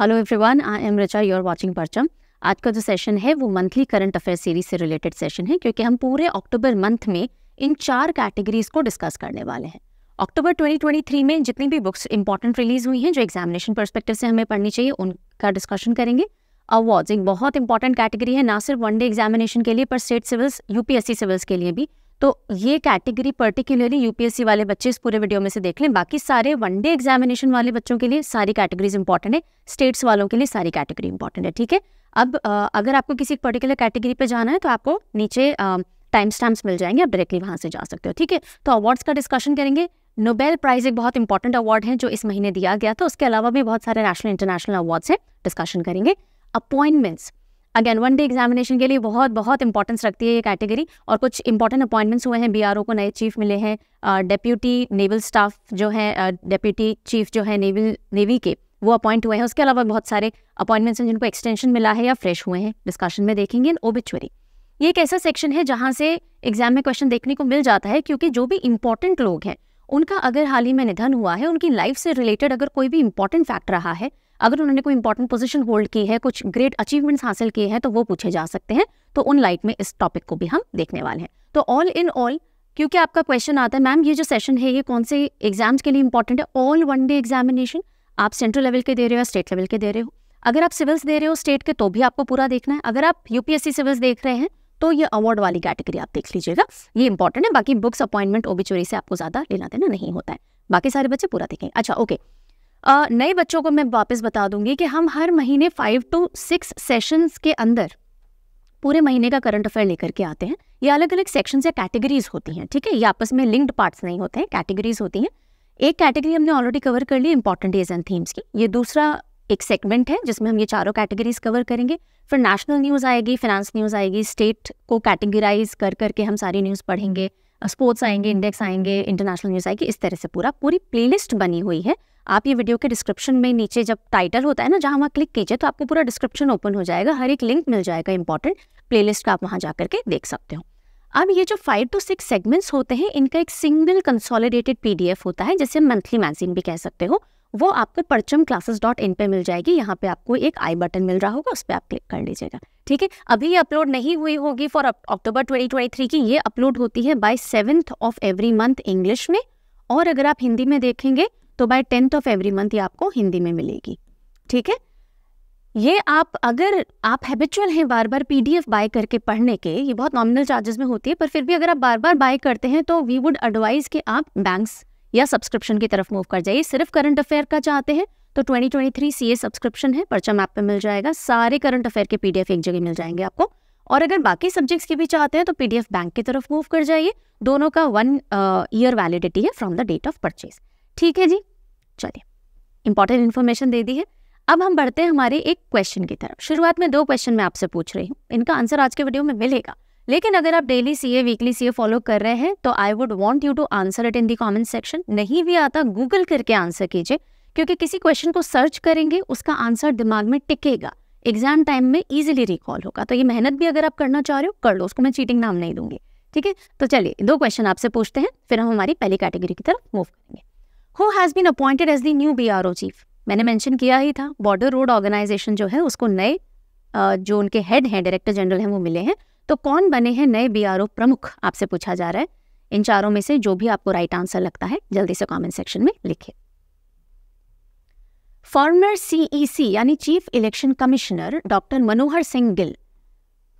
Hello everyone I am Racha you are watching Parcham आज का जो सेशन है, वो मंथली करंट अफेयर सीरीज़ से रिलेटेड सेशन है, क्योंकि हम पूरे अक्टूबर मंथ में इन चार कैटेगरीज को डिस्कस करने वाले हैं। अक्टूबर 2023 में जितनी भी बुक्स इंपॉर्टेंट रिलीज़ हुई हैं, जो एग्जामिनेशन परस्पेक्टिव से हमें पढ़नी चाहिए, उनका डिस्कशन करेंगे। अवार्ड्स एक बहुत इंपॉर्टेंट कैटेगरी है, ना सिर्फ़ वनडे एग्जामिनेशन के लिए, पर स्टेट सिविल्स यूपीएससी सिविल्स के लिए भी। तो ये कैटेगरी पर्टिकुलरली यूपीएससी वाले बच्चे इस पूरे वीडियो में से देख लें। बाकी सारे वनडे एग्जामिनेशन वाले बच्चों के लिए सारी कैटेगरीज इंपॉर्टेंट है। स्टेट्स वालों के लिए सारी कैटेगरी इंपॉर्टेंट है, ठीक है? अब अगर आपको किसी पर्टिकुलर कैटेगरी पे जाना है तो आपको नीचे टाइम स्टैम्प्स मिल जाएँगे। आप डायरेक्टली वहाँ से जा सकते हो, ठीक है? तो अवार्ड्स का डिस्कशन करेंगे। नोबेल प्राइज एक बहुत इंपॉर्टेंट अवार्ड है, जो इस महीने दिया गया था। उसके अलावा भी बहुत सारे नेशनल इंटरनेशनल अवार्ड्स हैं। डिस्कशन करेंगे। Appointments again one day examination के लिए बहुत बहुत इंपॉर्टेंस रखती है ये कैटेगरी और कुछ इंपॉर्टेंट अपॉइंटमेंट्स हुए हैं बीआरओ को नए चीफ मिले हैं डेप्यूटी नेवल स्टाफ जो है डेप्यूटी चीफ जो है नेवल नेवी के, वो अपॉइंट हुए हैं। उसके अलावा बहुत सारे अपॉइंटमेंट्स हैं जिनको एक्सटेंशन मिला है या फ्रेश हुए हैं। डिस्कशन में देखेंगे ओबिचुअरी ये एक ऐसा सेक्शन है जहाँ से एग्ज़ाम में क्वेश्चन देखने को मिल जाता है क्योंकि जो भी इंपॉर्टेंट लोग हैं, उनका अगर हाल ही में निधन हुआ है, उनकी लाइफ से रिलेटेड अगर कोई भी इंपॉर्टेंट फैक्ट रहा है अगर उन्होंने कोई इंपॉर्टेंट पोजीशन होल्ड की है, कुछ ग्रेट अचीवमेंट्स हासिल किए हैं तो वो पूछे जा सकते हैं। तो उन लाइट में इस टॉपिक को भी हम देखने वाले हैं। तो ऑल इन ऑल क्योंकि आपका क्वेश्चन आता है मैम ये जो सेशन है, ये कौन से एग्ज़ाम्स के लिए इंपॉर्टेंट है? ऑल वन डे एग्जामिनेशन आप सेंट्रल लेवल के दे रहे हो या स्टेट लेवल के दे रहे हो? अगर आप सिविल्स दे रहे हो स्टेट के तो भी आपको पूरा देखना है। अगर आप यूपीएससी सिविल्स देख रहे हैं तो ये अवार्ड वाली कैटेगरी आप देख लीजिएगा। ये इंपॉर्टेंट है, बाकी बुक्स अपॉइंटमेंट ओबिचोरी से आपको ज़्यादा लेना देना नहीं होता है। बाकी सारे बच्चे पूरा देखेंगे। अच्छा ओके नए बच्चों को मैं वापस बता दूँगी कि हम हर महीने फाइव टू सिक्स सेशंस के अंदर पूरे महीने का करंट अफेयर लेकर के आते हैं। ये अलग अलग सेक्शन या कैटेगरीज होती हैं, ठीक है? ये आपस में लिंक्ड पार्ट्स नहीं होते हैं कैटेगरीज होती हैं। एक कैटेगरी हमने ऑलरेडी कवर कर ली इंपॉर्टेंट डेज़ एंड थीम्स की। ये दूसरा एक सेगमेंट है, जिसमें हम ये चारों कैटेगरीज कवर करेंगे। फिर नेशनल न्यूज़ आएगी फिनेंस न्यूज़ आएगी स्टेट को कैटेगराइज कर करके हम सारी न्यूज़ पढ़ेंगे। स्पोर्ट्स आएँगे इंडेक्स आएँगे इंटरनेशनल न्यूज़ आएगी, इस तरह से पूरा, पूरी प्लेलिस्ट बनी हुई है। आप ये वीडियो के डिस्क्रिप्शन में नीचे जब टाइटल होता है ना, जहाँ वहाँ क्लिक कीजिए तो आपको पूरा डिस्क्रिप्शन ओपन हो जाएगा। हर एक लिंक मिल जाएगा इंपॉर्टेंट प्लेलिस्ट का, आप वहाँ जा करके देख सकते हो। अब ये जो फाइव टू सिक्स सेगमेंट्स होते हैं, इनका एक सिंगल कंसोलिडेटेड पीडीएफ होता है, जिसे मंथली मैगजीन भी कह सकते हो। वो आपको परचम क्लासेस डॉट इन पे मिल जाएगी। यहाँ पे आपको एक आई बटन मिल रहा होगा, उस पर आप क्लिक कर लीजिएगा। ठीक है? अभी ये अपलोड नहीं हुई होगी फॉर अक्टूबर 2023 की। ये अपलोड होती है by seventh of every month English में। और अगर आप हिंदी में देखेंगे तो by tenth of every month ये आपको हिंदी में मिलेगी। ठीक है? ये आप, अगर आप हैबिचुअल हैं बार बार पीडीएफ बाय करके पढ़ने के, ये बहुत नॉमिनल चार्जेस में होती है, पर फिर भी अगर आप बार बार बाय करते हैं तो वी वुड एडवाइज कि आप बैंक्स या सब्सक्रिप्शन की तरफ़ मूव कर जाइए। सिर्फ़ करंट अफेयर का चाहते हैं तो 2023 सीए सब्सक्रिप्शन है परचम ऐप पे मिल जाएगा, सारे करंट अफेयर के पीडीएफ एक जगह मिल जाएँगे आपको। और अगर बाकी सब्जेक्ट्स के भी चाहते हैं तो पीडीएफ बैंक की तरफ़ मूव कर जाइए। दोनों का वन ईयर वैलिडिटी है from the date of purchase ठीक है जी? चलिए इंपॉर्टेंट इन्फॉर्मेशन दे दी है। अब हम बढ़ते हैं हमारे एक क्वेश्चन की तरफ़। शुरुआत में दो क्वेश्चन मैं आपसे पूछ रही हूँ। इनका आंसर आज के वीडियो में मिलेगा। लेकिन अगर आप daily CA weekly CA follow कर रहे हैं तो I would want you to answer it in the comment section नहीं भी आता गूगल करके आंसर कीजिए, क्योंकि किसी क्वेश्चन को सर्च करेंगे, उसका आंसर दिमाग में टिकेगा। एग्ज़ाम टाइम में इजीली रिकॉल होगा। तो ये मेहनत भी अगर आप करना चाह रहे हो, कर लो। उसको मैं चीटिंग नाम नहीं दूँगी। ठीक है? तो चलिए, दो क्वेश्चन आपसे पूछते हैं, फिर हम हमारी पहली कैटेगरी की तरफ़ मूव करेंगे। Who has been appointed as the new B R O chief मैंने मेंशन किया ही था। बॉर्डर रोड ऑर्गेनाइजेशन जो है, उसको नए जो उनके हेड हैं डायरेक्टर जनरल हैं, वो मिले हैं। तो कौन बने हैं नए बी आर ओ प्रमुख, आपसे पूछा जा रहा है। इन चारों में से जो भी आपको राइट आंसर लगता है, जल्दी से कमेंट सेक्शन में लिखिए। फॉर्मर सीईसी यानी chief election commissioner doctor Manohar Singh Gill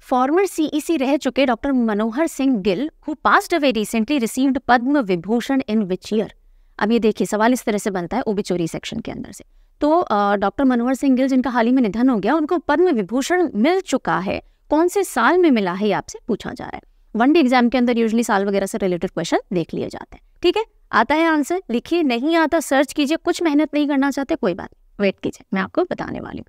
former CEC रह चुके doctor Manohar Singh Gill who passed away recently received Padma Vibhushan in which year अब ये देखिए, सवाल इस तरह से बनता है ओबिचोरी सेक्शन के अंदर से। तो डॉक्टर मनोहर सिंह गिल जिनका हाल ही में निधन हो गया, उनको पद्म विभूषण मिल चुका है। कौन से साल में मिला है, ये आपसे पूछा जा रहा है। वन डे एग्ज़ाम के अंदर यूजली साल वगैरह से रिलेटेड क्वेश्चन देख लिए जाते हैं। ठीक है? आता है आंसर लिखिए, नहीं आता सर्च कीजिए, कुछ मेहनत नहीं करना चाहते, कोई बात वेट कीजिए, मैं आपको बताने वाली हूँ।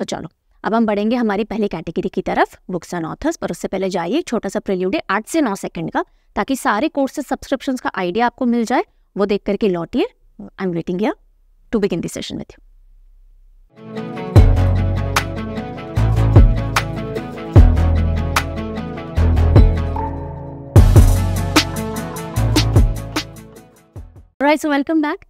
तो चलो, अब हम बढ़ेंगे हमारी पहली कैटेगरी की तरफ़ बुक्स एंड ऑथर्स पर उससे पहले जाइए छोटा सा प्रिल्यूड है, आठ से नौ सेकंड का, ताकि सारे कोर्सेज सब्सक्रिप्शन का आइडिया आपको मिल जाए। वो देख करके लौटिए आई एम वेटिंग या to begin this session with you right so welcome back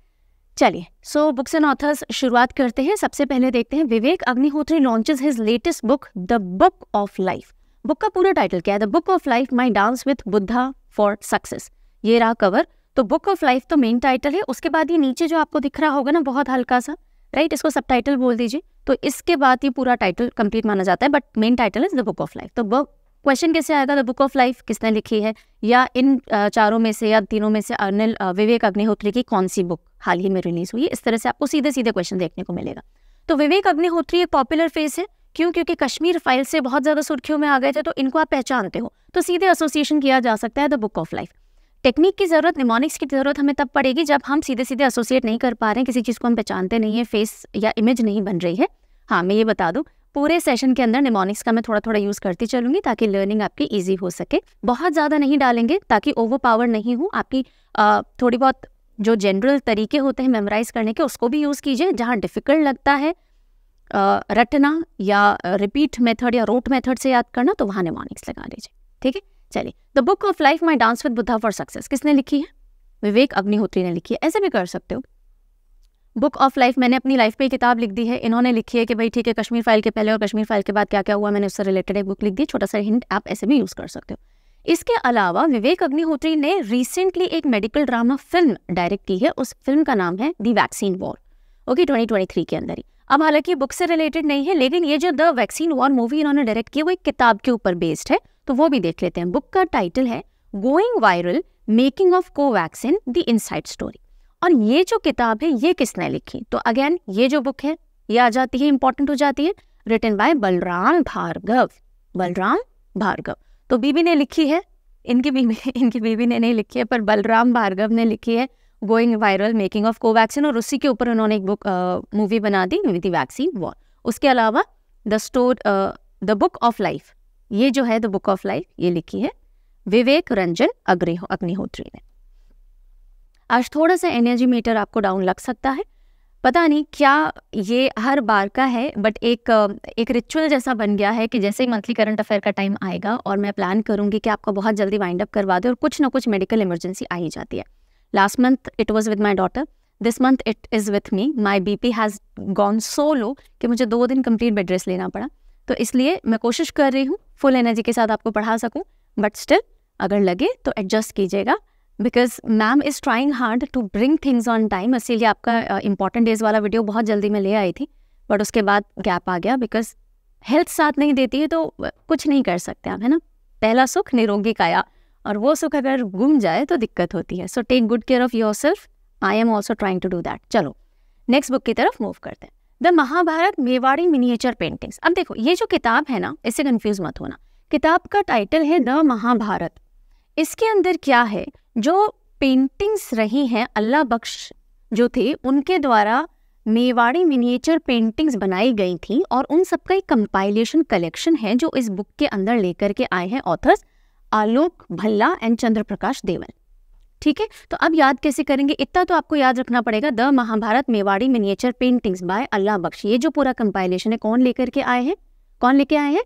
चलिए सो बुक्स एंड ऑथर्स शुरुआत करते हैं। सबसे पहले देखते हैं, Vivek Agnihotri launches his latest book the book of life book का पूरा टाइटल क्या है? The book of life my dance with Buddha for success ये रहा कवर तो बुक ऑफ़ लाइफ तो मेन टाइटल है। उसके बाद ये नीचे जो आपको दिख रहा होगा ना, बहुत हल्का सा राइट इसको सब टाइटल बोल दीजिए। तो इसके बाद ये पूरा टाइटल कंप्लीट माना जाता है but main title is the book of life तो बुक क्वेश्चन कैसे आएगा? द बुक ऑफ़ लाइफ किसने लिखी है? या इन चारों में से या तीनों में से अनिल विवेक अग्निहोत्री की कौन सी बुक हाल ही में रिलीज़ हुई है? इस तरह से आपको सीधे सीधे क्वेश्चन देखने को मिलेगा। तो विवेक अग्निहोत्री एक पॉपुलर फेस है। क्यों? क्योंकि कश्मीर फ़ाइल से बहुत ज़्यादा सुर्खियों में आ गए थे तो इनको आप पहचानते हो। तो सीधे एसोसिएशन किया जा सकता है the book of life technique की ज़रूरत निमोनिक्स की ज़रूरत हमें तब पड़ेगी जब हम सीधे सीधे एसोसिएट नहीं कर पा रहे हैं, किसी चीज़ को हम पहचानते नहीं है फेस या इमेज नहीं बन रही है। हाँ मैं ये बता दूँ, पूरे सेशन के अंदर निमोनिक्स का मैं थोड़ा थोड़ा यूज़ करती चलूँगी ताकि लर्निंग आपकी ईजी हो सके। बहुत ज़्यादा नहीं डालेंगे ताकि ओवर पावर नहीं हो। आपकी थोड़ी बहुत जो जनरल तरीके होते हैं मेमोराइज करने के, उसको भी यूज़ कीजिए जहाँ डिफ़िकल्ट लगता है। रटना या रिपीट मेथड या रोट मेथड से याद करना तो वहाँ निमोनिक्स लगा लीजिए, ठीक है? चलिए the book of life my dance with Buddha for success किसने लिखी है? विवेक अग्निहोत्री ने लिखी है, ऐसे भी कर सकते हो। बुक ऑफ़ लाइफ मैंने अपनी लाइफ पे किताब लिख दी है, इन्होंने लिखी है कि भाई ठीक है, कश्मीर फ़ाइल के पहले और कश्मीर फ़ाइल के बाद क्या क्या हुआ, मैंने उससे रिलेटेड एक बुक लिख दी, छोटा सा हिंट आप ऐसे भी यूज़ कर सकते हो। इसके अलावा विवेक अग्निहोत्री ने रिसेंटली एक मेडिकल ड्रामा फ़िल्म डायरेक्ट की है, उस फ़िल्म का नाम है दी वैक्सीन वॉर ओके 2023 के अंदर ही। अब हालाँकि बुक से रिलेटेड नहीं है, लेकिन ये जो द वैक्सीन वॉर मूवी इन्होंने डायरेक्ट की, वो एक किताब के ऊपर बेस्ड है तो वो भी देख लेते हैं। बुक का टाइटल है going viral making of Covaxin the inside story और ये जो किताब है, ये किसने लिखी? तो अगेन ये जो बुक है, ये आ जाती है इंपॉर्टेंट हो जाती है रिटन बाय बलराम भार्गव। बलराम भार्गव। तो बीबी ने लिखी है, इनकी बीबी इनकी बीबी ने नहीं लिखी है, पर बलराम भार्गव ने लिखी है going viral making of Covaxin और उसी के ऊपर उन्होंने एक बुक मूवी बना दी विद वैक्सीन वॉर उसके अलावा the store the book of life ये जो है द बुक ऑफ़ लाइफ ये लिखी है विवेक रंजन अग्नि अग्निहोत्री ने। आज थोड़ा सा एनर्जी मीटर आपको डाउन लग सकता है। पता नहीं क्या ये हर बार का है बट एक एक रिचुअल जैसा बन गया है कि जैसे ही मंथली करंट अफेयर का टाइम आएगा और मैं प्लान करूँगी कि आपको बहुत जल्दी वाइंड अप करवा दे और कुछ ना कुछ मेडिकल इमरजेंसी आ ही जाती है। Last month it was with my daughter this month it is with me my B P has gone so low कि मुझे दो दिन कंप्लीट बेड रेस्ट लेना पड़ा। तो इसलिए मैं कोशिश कर रही हूँ फुल एनर्जी के साथ आपको पढ़ा सकूँ। बट स्टिल अगर लगे तो एडजस्ट कीजिएगा। Because ma'am is trying hard to bring things on time इसीलिए आपका इंपॉर्टेंट डेज़ वाला वीडियो बहुत जल्दी मैं ले आई थी। बट उसके बाद गैप आ गया बिकॉज़ हेल्थ साथ नहीं देती है तो कुछ नहीं कर सकते आप, है ना? पहला सुख निरोगी काया। और वो सुख अगर गुम जाए तो दिक्कत होती है। So take good care of your self I am also trying to do that चलो नेक्स्ट बुक की तरफ़ मूव करते हैं। The Mahabharata Mewari miniature paintings अब देखो, ये जो किताब है ना, इससे कंफ्यूज मत होना। किताब का टाइटल है द महाभारत इसके अंदर क्या है? जो पेंटिंग्स रही हैं, अल्लाह बख्श जो थे, उनके द्वारा मेवाड़ी मिनिएचर पेंटिंग्स बनाई गई थी और उन सबका एक कंपाइलेशन कलेक्शन है जो इस बुक के अंदर लेकर के आए हैं ऑथर्स आलोक, भल्ला एंड चंद्र प्रकाश देवल। ठीक है? तो अब याद कैसे करेंगे? इतना तो आपको याद रखना पड़ेगा। The Mahabharata, Mewari miniature paintings by Allah Bakhsh. ये जो पूरा कंपाइलेशन है, कौन लेकर के आए हैं? कौन लेके आए हैं?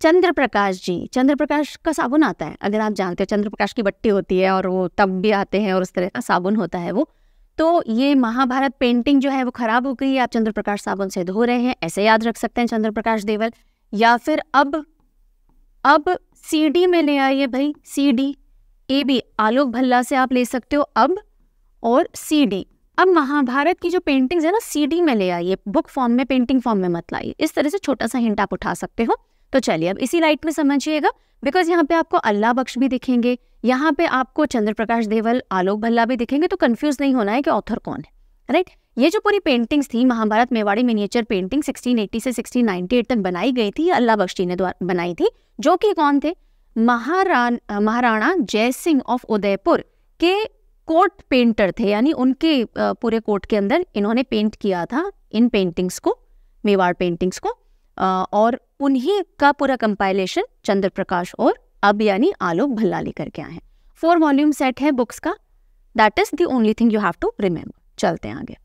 चंद्र प्रकाश जी। चंद्र प्रकाश का साबुन आता है। अगर आप जानते हो चंद्र प्रकाश की बट्टी होती है और वो तब भी आते हैं और उस तरह का साबुन होता है वो। तो ये महाभारत पेंटिंग जो है, वो खराब हो गई है। आप चंद्र प्रकाश साबुन से धो रहे हैं। ऐसे याद रख सकते हैं चंद्र प्रकाश देवल। या फिर अब अब सी डी में ले आइए भाई C D A B Alok Bhalla से आप ले सकते हो अब, और सी डी अब महाभारत की जो पेंटिंग्स है ना सीडी में ले आइए बुक फॉर्म में पेंटिंग फॉर्म में मत लाइए। इस तरह से छोटा सा हिंट आप उठा सकते हो। तो चलिए, अब इसी लाइट में समझिएगा बिकॉज़ यहाँ पे आपको अल्लाह बख्श भी दिखेंगे, यहाँ पे आपको चंद्र प्रकाश देवल, आलोक भल्ला भी दिखेंगे तो कंफ्यूज नहीं होना है कि ऑथर कौन है राइट ये जो पूरी पेंटिंग्स थी, महाभारत मेवाड़ी मिनिएचर पेंटिंग 1680 से 1698 तक बनाई गई थी अल्लाह बख्श जी ने बनाई थी। जो कि कौन थे? महारान, महाराणा जय सिंह ऑफ़ उदयपुर के कोट पेंटर थे, यानी उनके पूरे कोट के अंदर इन्होंने पेंट किया था इन पेंटिंग्स को, मेवाड़ पेंटिंग्स को और उन्हीं का पूरा कंपाइलेशन चंद्र प्रकाश और अब यानी आलोक भल्ला लेकर के आए हैं। फोर वॉल्यूम सेट है बुक्स का। That is the only thing you have to remember चलते हैं आगे।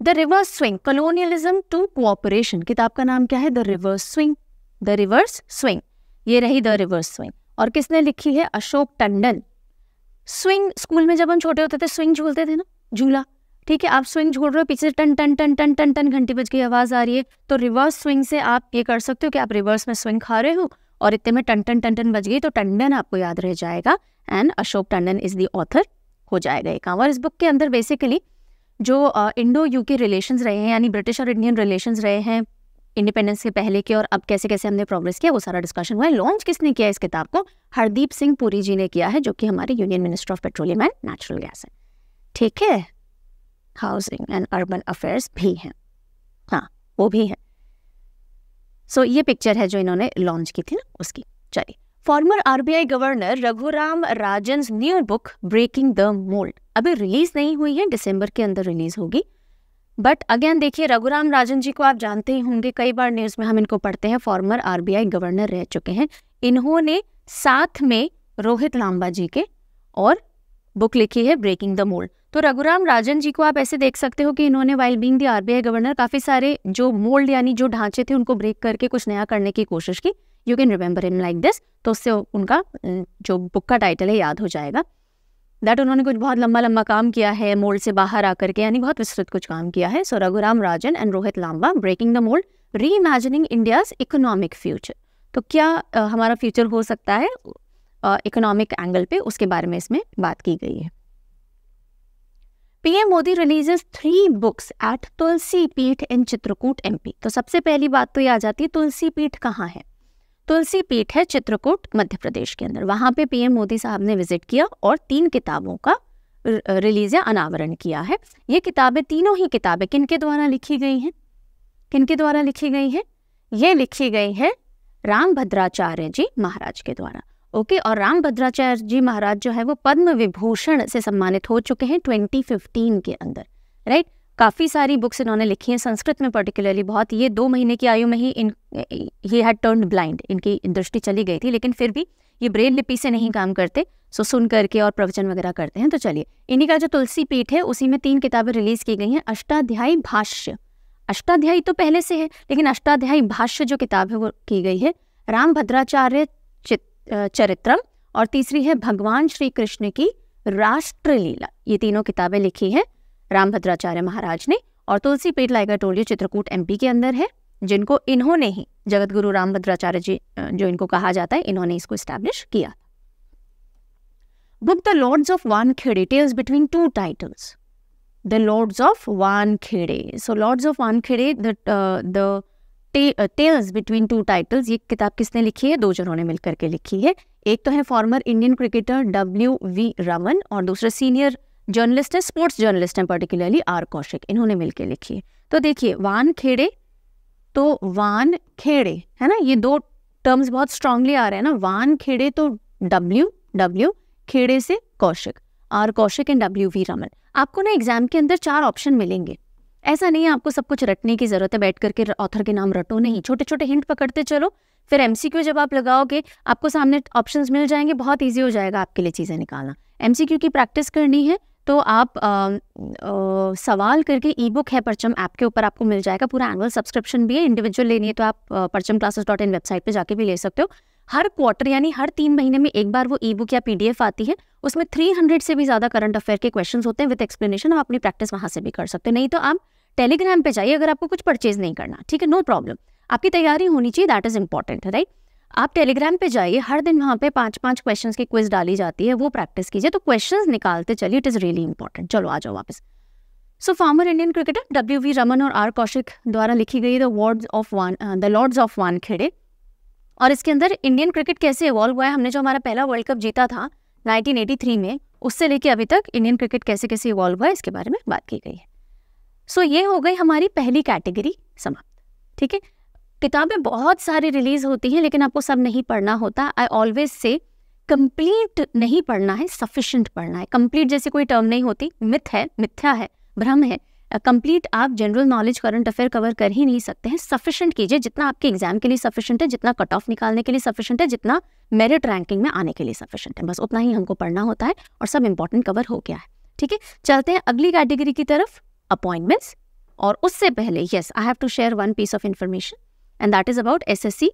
The reverse swing colonialism to cooperation किताब का नाम क्या है? The reverse swing the reverse swing ये रही द रिवर्स स्विंग और किसने लिखी है? अशोक टंडन. स्विंग स्कूल में जब हम छोटे होते थे स्विंग झूलते थे ना? झूला. ठीक है, आप स्विंग छोड़ रहे हो, पीछे टन टन टन टन टन टन, घंटी बज की आवाज़ आ रही है। तो रिवर्स स्विंग से आप ये कर सकते हो कि आप रिवर्स में स्विंग खा रहे हो और इतने में टन टन टन टन बज गई तो टंडन आपको याद रह जाएगा। And Ashok Tandon is the author हो जाएगा एक और इस बुक के अंदर बेसिकली जो इंडो यूके रिलेशंस रहे हैं, यानी ब्रिटिश और इंडियन रिलेशंस रहे हैं इंडिपेंडेंस के पहले के और अब कैसे कैसे हमने प्रोग्रेस किया वो सारा डिस्कशन हुआ है। लॉन्च किसने किया इस किताब को? हरदीप सिंह पुरी जी ने किया है जो कि हमारे union minister of petroleum and natural gas है। ठीक है? हाउसिंग एंड अर्बन अफेयर्स भी हैं। हाँ वो भी है। सो so, ये पिक्चर है जो इन्होंने लॉन्च की थी ना उसकी। चलिए। Former RBI governor Raghuram Rajan new book breaking the mould अभी रिलीज़ नहीं हुई है दिसंबर के अंदर रिलीज़ होगी। बट अगेन देखिए, रघुराम राजन जी को आप जानते ही होंगे, कई बार न्यूज़ में हम इनको पढ़ते हैं फॉर्मर आरबीआई गवर्नर रह चुके हैं। इन्होंने साथ में रोहित लांबा जी के और बुक लिखी है ब्रेकिंग द मोल्ड तो रघुराम राजन जी को आप ऐसे देख सकते हो कि इन्होंने while being the RBI governor काफ़ी सारे जो मोल्ड यानी जो ढांचे थे, उनको ब्रेक करके कुछ नया करने की कोशिश की। You can remember in like this तो उससे उनका जो बुक का टाइटल है, याद हो जाएगा। दैट उन्होंने कुछ बहुत लंबा लंबा काम किया है मोल्ड से बाहर आकर के यानी बहुत विस्तृत कुछ काम किया है so Raghuram Rajan and Rohit Lamba breaking the mould reimagining India's economic future तो क्या आ, हमारा फ्यूचर हो सकता है? इकोनॉमिक एंगल पे उसके बारे में इसमें बात की गई है। PM Modi releases three books at Tulsi Peeth in Chitrakoot MP तो सबसे पहली बात तो ये आ जाती है तुलसी पीठ कहाँ है? तुलसी पीठ है चित्रकूट, मध्य प्रदेश के अंदर। वहाँ पे पीएम मोदी साहब ने विज़िट किया और तीन किताबों का रिलीज़ या अनावरण किया है। ये किताबें तीनों ही किताबें किनके द्वारा लिखी गई हैं? किनके द्वारा लिखी गई है? ये लिखी गई है राम भद्राचार्य जी महाराज के द्वारा। ओके, और राम भद्राचार्य जी महाराज जो है वो पद्म विभूषण से सम्मानित हो चुके हैं 2015 के अंदर, राइट? काफ़ी सारी बुक्स इन्होंने लिखी हैं संस्कृत में पर्टिकुलरली बहुत। ये दो महीने की आयु में ही इन ये हैड टर्न ब्लाइंड इनकी दृष्टि चली गई थी, लेकिन फिर भी ये ब्रेल लिपि से नहीं काम करते सो सुन करके और प्रवचन वगैरह करते हैं। तो चलिए, इन्हीं का जो तुलसी पीठ है, उसी में तीन किताबें रिलीज़ की गई हैं, अष्टाध्यायी भाष्य। अष्टाध्यायी तो पहले से है, लेकिन अष्टाध्यायी भाष्य जो किताब है वो की गई है, राम भद्राचार्य चरित्रम, और तीसरी है भगवान श्री कृष्ण की राष्ट्रलीला। ये तीनों किताबें लिखी है। रामभद्राचार्य महाराज ने और तुलसी पेट लाइका टोलियो चित्रकूट एमपी के अंदर है, जिनको इन्होंने ही जगत गुरु रामभद्राचार्य जी जो इनको कहा जाता है, इन्होंने इसको स्टैब्लिश किया। Book the lords of Wankhede tales between two titles the lords of Wankhede so lords of Wankhede tales between two titles ये किताब किसने लिखी है? दो जनों ने मिलकर के लिखी है। एक तो है former Indian cricketer W V Raman और दूसरा सीनियर जर्नलिस्ट है, स्पोर्ट्स जर्नलिस्ट हैं पर्टिकुलरली आर कौशिक, इन्होंने मिलकर लिखी है। तो देखिए, वान खेड़े तो वान खेड़े, है ना? ये दो टर्म्स बहुत स्ट्रांगली आ रहे हैं ना। वान खेड़े तो डब्ल्यू डब्ल्यू खेड़े से Kaushik, R Kaushik and W V Raman. आपको ना एग्ज़ाम के अंदर चार ऑप्शन मिलेंगे। ऐसा नहीं है आपको सब कुछ रटने की ज़रूरत है, बैठ करके ऑथर के नाम रटो नहीं। छोटे छोटे हिंट पकड़ते चलो, फिर एमसीक्यू जब आप लगाओगे, आपको सामने ऑप्शंस मिल जाएँगे, बहुत ईजी हो जाएगा आपके लिए चीज़ें निकालना। एमसीक्यू की प्रैक्टिस करनी है तो आप आ, आ, सवाल करके ई बुक है परचम ऐप के ऊपर आपको मिल जाएगा पूरा एनुअल सब्सक्रिप्शन भी है इंडिविजुअल लेनी है तो आप परचम क्लासेस डॉट इन वेबसाइट पर जाके भी ले सकते हो। हर क्वार्टर यानी हर तीन महीने में एक बार वो ई बुक या पीडीएफ आती है उसमें थ्री हंड्रेड से भी ज़्यादा करंट अफेयर के क्वेश्चन होते हैं विद एक्सप्लेनेशन आप अपनी प्रैक्टिस वहाँ से भी कर सकते हैं। नहीं तो आप टेलीग्राम पे जाइए अगर आपको कुछ परचेज नहीं करना ठीक है? नो प्रॉब्लम आपकी तैयारी होनी चाहिए दैट इज़ इंपॉर्टेंट राइट आप टेलीग्राम पे जाइए हर दिन वहाँ पे पाँच पाँच क्वेश्चंस की क्विज डाली जाती है वो प्रैक्टिस कीजिए। तो क्वेश्चंस निकालते चलिए इट इज़ रियली इंपॉर्टेंट चलो आ जाओ वापस। So former Indian cricketer W V Raman और आर कौशिक द्वारा लिखी गई the words of one the lords of Wankhede. और इसके अंदर इंडियन क्रिकेट कैसे इवॉल्व हुआ है? हमने जो हमारा पहला वर्ल्ड कप जीता था 1983 में उससे लेके अभी तक इंडियन क्रिकेट कैसे कैसे इवॉल्व हुआ है इसके बारे में बात की गई है। सो so, ये हो गई हमारी पहली कैटेगरी समाप्त। ठीक है? किताबें बहुत सारी रिलीज़ होती हैं, लेकिन आपको सब नहीं पढ़ना होता। आई ऑलवेज से कंप्लीट नहीं पढ़ना है सफिशिएंट पढ़ना है। कंप्लीट जैसे कोई टर्म नहीं होती मिथ है, मिथ्या है, भ्रम है। कंप्लीट आप general knowledge current affair cover कर ही नहीं सकते हैं। सफिशिएंट कीजिए, जितना आपके एग्ज़ाम के लिए सफिशिएंट है, जितना कट ऑफ़ निकालने के लिए सफिशिएंट है, जितना मेरिट रैंकिंग में आने के लिए सफिशिएंट है। बस उतना ही हमको पढ़ना होता है और सब इंपॉर्टेंट कवर हो गया है। ठीक है? चलते हैं अगली कैटेगरी की तरफ़ अपॉइंटमेंट्स और उससे पहले yes I have to share one piece of information and that is about S S C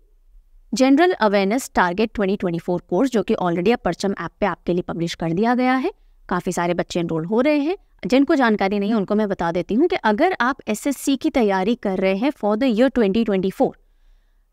general awareness target 2024 course जो कि ऑलरेडी अब परचम ऐप पे आपके लिए पब्लिश कर दिया गया है। काफ़ी सारे बच्चे एनरोल हो रहे हैं। जिनको जानकारी नहीं है, उनको मैं बता देती हूँ कि अगर आप एसएससी की तैयारी कर रहे हैं फॉर द ईयर 2024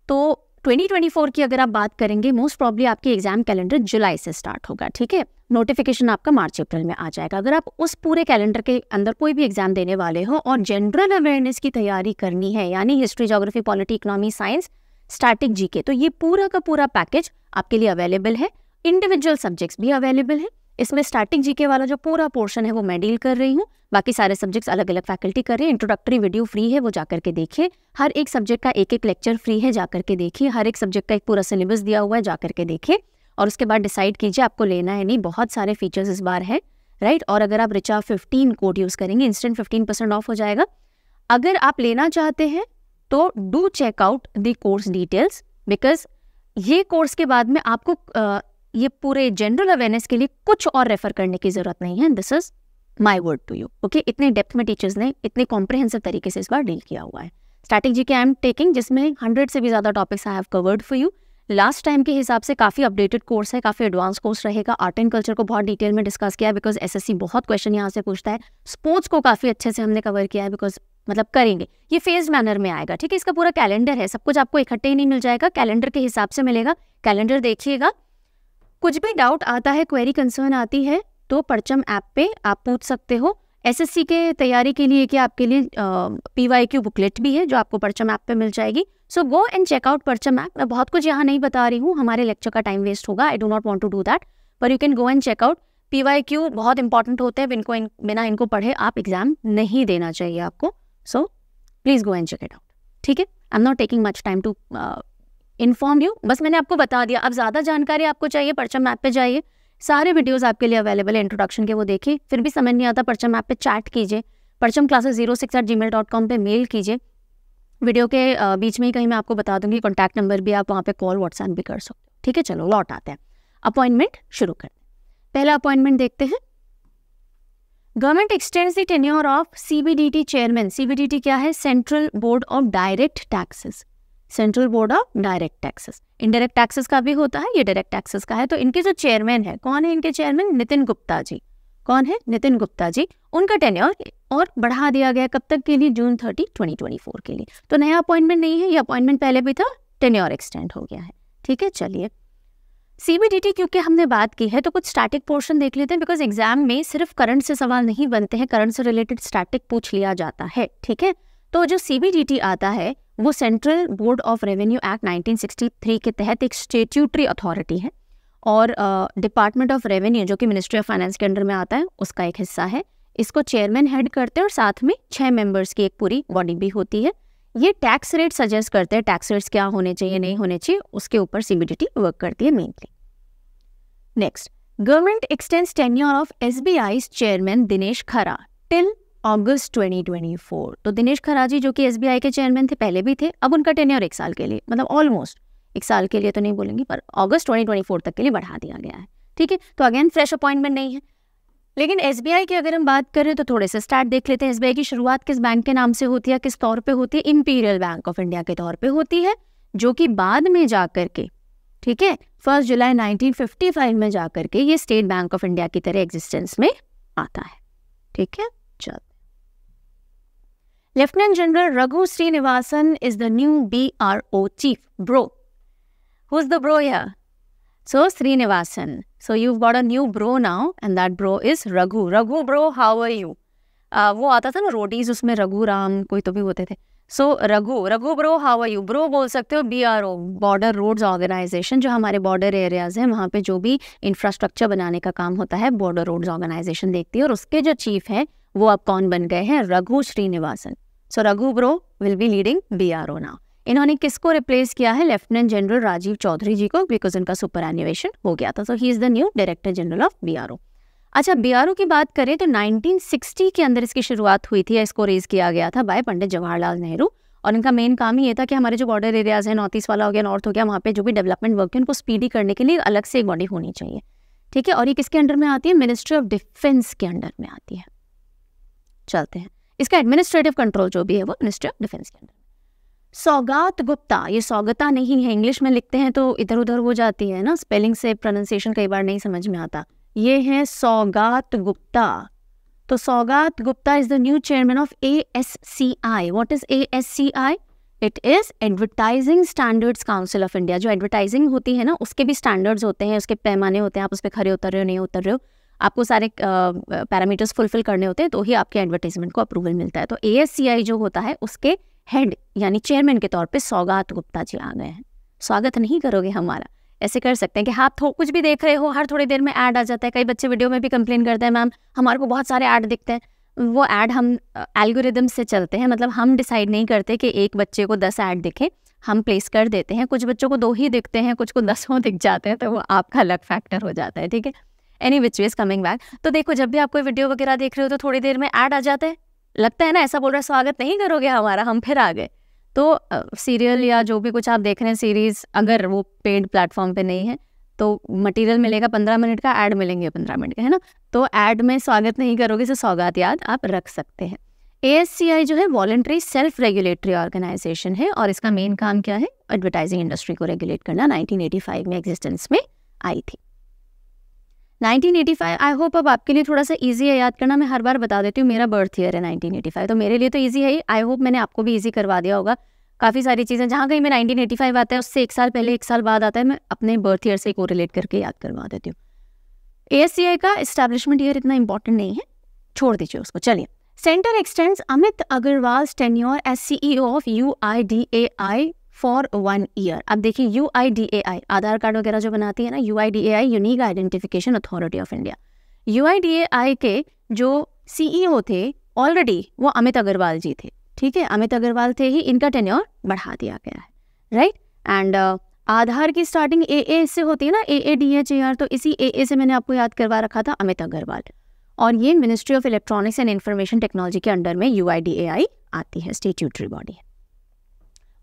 तो 2024 की अगर आप बात करेंगे मोस्ट प्रॉब्ली आपकी एग्ज़ाम कैलेंडर जुलाई से स्टार्ट होगा, ठीक है? नोटिफिकेशन आपका मार्च, अप्रैल में आ जाएगा। अगर आप उस पूरे कैलेंडर के अंदर कोई भी एग्ज़ाम देने वाले हो और जनरल अवेयरनेस की तैयारी करनी है, यानी history geography polity economy science static GK तो ये पूरा का पूरा पैकेज आपके लिए अवेलेबल है। इंडिविजुअल सब्जेक्ट्स भी अवेलेबल है। इसमें स्टार्टिंग जीके वाला जो पूरा पोर्शन है, वो मैं डील कर रही हूँ। बाकी सारे सब्जेक्ट्स अलग अलग फैकल्टी कर रहे हैं। इंट्रोडक्टरी वीडियो फ्री है, वो जाकर के देखिए। हर एक सब्जेक्ट का एक एक लेक्चर फ्री है, जाकर के देखिए। हर एक सब्जेक्ट का एक पूरा सिलेबस दिया हुआ है, जाकर के देखिए। और उसके बाद डिसाइड कीजिए, आपको लेना है नहीं, बहुत सारे फीचर्स इस बार है राइट और अगर आप रिचा फिफ्टीन कोड यूज़ करेंगे इंस्टेंट फिफ्टीन परसेंट ऑफ़ हो जाएगा। अगर आप लेना चाहते हैं तो do checkout the course details because ये कोर्स के बाद में आपको ये पूरे जनरल अवेयरनेस के लिए कुछ और रेफर करने की ज़रूरत नहीं है। This is my word to you okay इतने डेप्थ में टीचर्स ने इतने कॉम्प्रहेंसिव तरीके से इस बार डील किया हुआ है। Static G K I am taking जिसमें हंड्रेड से भी ज़्यादा topics I have covered for you last time के हिसाब से काफ़ी अपडेटेड कोर्स है, काफ़ी एडवांस कोर्स रहेगा। आर्ट एंड कल्चर को बहुत डिटेल में डिस्कस किया बिकॉज़ एसएससी बहुत क्वेश्चन यहाँ से पूछता है। स्पोर्ट्स को काफ़ी अच्छे से हमने कवर किया है बिकॉज़ मतलब करेंगे। ये फ़ेज़ मैनर में आएगा, ठीक है? इसका पूरा कैलेंडर है, सब कुछ आपको इकट्ठे ही नहीं मिल जाएगा। कैलेंडर के हिसाब से मिलेगा। कैलेंडर देखिएगा। कुछ भी डाउट आता है क्वेरी कंसर्न आती है तो परचम ऐप पे आप पूछ सकते हो। एसएससी के तैयारी के लिए कि आपके लिए पी वाई क्यू बुकलेट भी है जो आपको परचम ऐप पे मिल जाएगी। So go and checkout Parcham app मैं बहुत कुछ यहाँ नहीं बता रही हूँ हमारे लेक्चर का टाइम वेस्ट होगा I do not want to do that पर you can go and checkout P Y Q बहुत इंपॉर्टेंट होते हैं इनको इन, बिना इनको पढ़े आप एग्ज़ाम नहीं देना चाहिए आपको। So please go and check it out ठीक है? I am not taking much time to inform you बस मैंने आपको बता दिया। अब ज़्यादा जानकारी आपको चाहिए, परचम ऐप पे जाइए। सारे वीडियोस आपके लिए अवेलेबल है। इंट्रोडक्शन के वो देखिए। फिर भी समझ नहीं आता, परचम ऐप पे चैट कीजिए। Parcham classes zero six eight Gmail dot com पर मेल कीजिए। वीडियो के बीच में ही कहीं मैं आपको बता दूँगी। कॉन्टैक्ट नंबर भी आप वहाँ पे कॉल व्हाट्सएप भी कर सकते ठीक है, चलो लौट आते हैं। अपॉइंटमेंट शुरू करते हैं। पहला अपॉइंटमेंट देखते हैं। Government extends the tenure of CBDT chairman CBDT क्या है? Central board of direct taxes central board of direct taxes. Indirect taxes का भी होता है, ये डायरेक्ट टैक्सेस का है। तो इनके जो चेयरमैन है, कौन है इनके चेयरमैन? नितिन गुप्ता जी। कौन है? नितिन गुप्ता जी। उनका टेन्योर और बढ़ा दिया गया कब तक के लिए? June thirty twenty twenty four के लिए। तो नया अपॉइंटमेंट नहीं है, ये अपॉइंटमेंट पहले भी था टेन्योर एक्सटेंड हो गया है। ठीक है, चलिए। सीबीडीटी क्योंकि हमने बात की है तो कुछ स्टैटिक पोर्शन देख लेते हैं बिकॉज़ एग्ज़ाम में सिर्फ़ करंट से सवाल नहीं बनते हैं करंट से रिलेटेड स्टैटिक पूछ लिया जाता है। ठीक है? तो जो सीबीडीटी आता है वो central board of revenue act 1963 के तहत एक स्टेट्यूटरी अथॉरिटी है और डिपार्टमेंट ऑफ़ रेवेन्यू जो कि मिनिस्ट्री ऑफ़ फाइनेंस के अंडर में आता है, उसका एक हिस्सा है। इसको चेयरमैन हेड करते हैं और साथ में छः मेंबर्स की एक पूरी बॉडी भी होती है। ये टैक्स रेट सजेस्ट करते हैं टैक्स रेट्स क्या होने चाहिए, नहीं होने चाहिए, उसके ऊपर सीबीडीटी वर्क करती है mainly next government extends tenure of as chairman Dinesh Khara till August 2024 तो दिनेश खराजी, जो कि एसबीआई के चेयरमैन थे, पहले भी थे, अब उनका टेन्योर एक साल के लिए मतलब ऑलमोस्ट एक साल के लिए तो नहीं बोलेंगे, पर अगस्त 2024 तक के लिए बढ़ा दिया गया है। ठीक है? तो अगेन फ्रेश अपॉइंटमेंट नहीं है। लेकिन एसबीआई की अगर हम बात करें तो थोड़े से स्टार्ट देख लेते हैं। एस की शुरुआत किस बैंक के नाम से होती है, किस तौर पर होती है? इंपीरियल बैंक ऑफ़ इंडिया के तौर पर होती है, जो कि बाद में जाकर के ठीक है? फ़र्स्ट जुलाई 1955 में जाकर के ये स्टेट बैंक ऑफ़ इंडिया की तरह एग्जिस्टेंस में आता है। ठीक है? Lieutenant General Raghu Srinivasan is the new BRO chief. Bro. Who's the bro here? So, Srinivasan. So, you've got a new bro now, and that bro is Raghu. Raghu, bro, how are you? Uh, वो आता था ना Roadies उसमें रघु राम कोई तो भी होते थे so Raghu Raghu bro how are you bro बोल सकते हो B R O border roads organisation जो हमारे बॉर्डर एरियाज़ हैं वहाँ पे जो भी इंफ्रास्ट्रक्चर बनाने का काम होता है बॉर्डर रोड्स ऑर्गेनाइजेशन देखती है और उसके जो चीफ हैं वो अब कौन बन गए हैं Raghu Srinivasan so Raghu bro will be leading B R O now इन्होंने किसको रिप्लेस किया है? लेफ्टिनेंट जनरल राजीव चौधरी जी को बिकॉज़ उनका सुपर एनिवेशन हो गया था। So he is the new director general of B R O अच्छा बी आर ओ की बात करें तो 1960 के अंदर इसकी शुरुआत हुई थी इसको रेज किया गया था बाय पंडित जवाहरलाल नेहरू और इनका मेन काम ही ये था कि हमारे जो बॉर्डर एरियाज़ हैं नॉर्थ ईस्ट वाला हो गया नॉर्थ हो गया, वहाँ पे जो भी डेवलपमेंट वर्क है, उनको स्पीडी करने के लिए अलग से एक बॉडी होनी चाहिए। ठीक है? और ये किसके अंडर में आती है? मिनिस्ट्री ऑफ़ डिफेंस के अंडर में आती है। चलते हैं। इसका एडमिनिस्ट्रेटिव कंट्रोल जो भी है वो मिनिस्ट्री ऑफ़ डिफेंस के अंदर। सौगात गुप्ता, ये सौगता नहीं है, इंग्लिश में लिखते हैं तो इधर उधर हो जाती है ना स्पेलिंग से प्रोनाउंसिएशन कई बार नहीं समझ में आता। ये है सौगात गुप्ता। तो Saugat Gupta is the new chairman of A S C I what is A S C I it is advertising standards council of India जो एडवर्टाइजिंग होती है ना, उसके भी स्टैंडर्ड्स होते हैं, उसके पैमाने होते हैं, आप उस पर खड़े उतर रहे हो, नहीं उतर रहे हो। आपको सारे पैरामीटर्स फुलफिल करने होते हैं तो ही आपके एडवर्टाइजमेंट को अप्रूवल मिलता है। तो एएससीआई जो होता है, उसके हेड यानी चेयरमैन के तौर पर सौगात गुप्ता जी आ गए हैं। स्वागत नहीं करोगे हमारा। ऐसे कर सकते हैं कि आप कुछ भी देख रहे हो, हर थोड़ी देर में ऐड आ जाता है। कई बच्चे वीडियो में भी कंप्लेन करते हैं, मैम, हमारे को बहुत सारे ऐड दिखते हैं। वो ऐड हम एल्गोरिदम से चलते हैं। मतलब हम डिसाइड नहीं करते कि एक बच्चे को दस ऐड दिखे, हम प्लेस कर देते हैं। कुछ बच्चों को दो ही दिखते हैं, कुछ को दसों दिख जाते हैं तो वो आपका अलग फैक्टर हो जाता है, ठीक है? Any which ways coming back तो देखो, जब भी आप कोई वीडियो वगैरह देख रहे हो तो थोड़ी देर में ऐड आ जाते हैं। लगता है ना, ऐसा बोल रहा है, स्वागत नहीं करोगे हमारा, हम फिर आ गए। तो सीरियल या जो भी कुछ आप देख रहे हैं सीरीज़ अगर वो पेड प्लेटफॉर्म पे नहीं है तो मटेरियल मिलेगा पंद्रह मिनट का ऐड मिलेंगे पंद्रह मिनट का, है ना? तो ऐड में स्वागत नहीं करोगे तो सौगात याद आप रख सकते हैं। ए जो है वॉल्ट्री सेल्फ रेगुलेटरी ऑर्गेनाइजेशन है, और इसका मेन काम क्या है? एडवर्टाइजिंग इंडस्ट्री को रेगुलेट करना। 1985 में एग्जिस्टेंस में आई थी। 1985 आई होप अब आपके लिए थोड़ा सा इजी है, याद करना, मैं हर बार बता देती हूँ, मेरा बर्थ ईयर है 1985 तो मेरे लिए तो इजी है ही। आई होप मैंने आपको भी इजी करवा दिया होगा। काफ़ी सारी चीज़ें, जहाँ कहीं में 1985 आता है, उससे एक साल पहले, एक साल बाद आता है, मैं अपने बर्थ ईयर से को रिलेट करके याद करवा देती हूँ। ए का इस्टेब्लिशमेंट ईयर इतना इंपॉर्टेंट नहीं है, छोड़ दीजिए उसको, चलिए। Centre extends Amit Agarwal tenure as C of U I D A I for one year अब देखिए U I D A I Aadhaar card वगैरह जो बनाती है ना U I D A I unique identification authority of India U I D A I के जो CEO थे ऑलरेडी वो अमित अग्रवाल जी थे. ठीक है? अमित अग्रवाल थे ही इनका टेन्योर बढ़ा दिया गया है. राइट एंड uh, आधार की स्टार्टिंग ए ए से होती है ना A A D H A R तो इसी ए ए से मैंने आपको याद करवा रखा था अमित अग्रवाल और ये ministry of electronics and information technology के अंडर में U I D A I आती है स्टेट्यूटरी बॉडी है.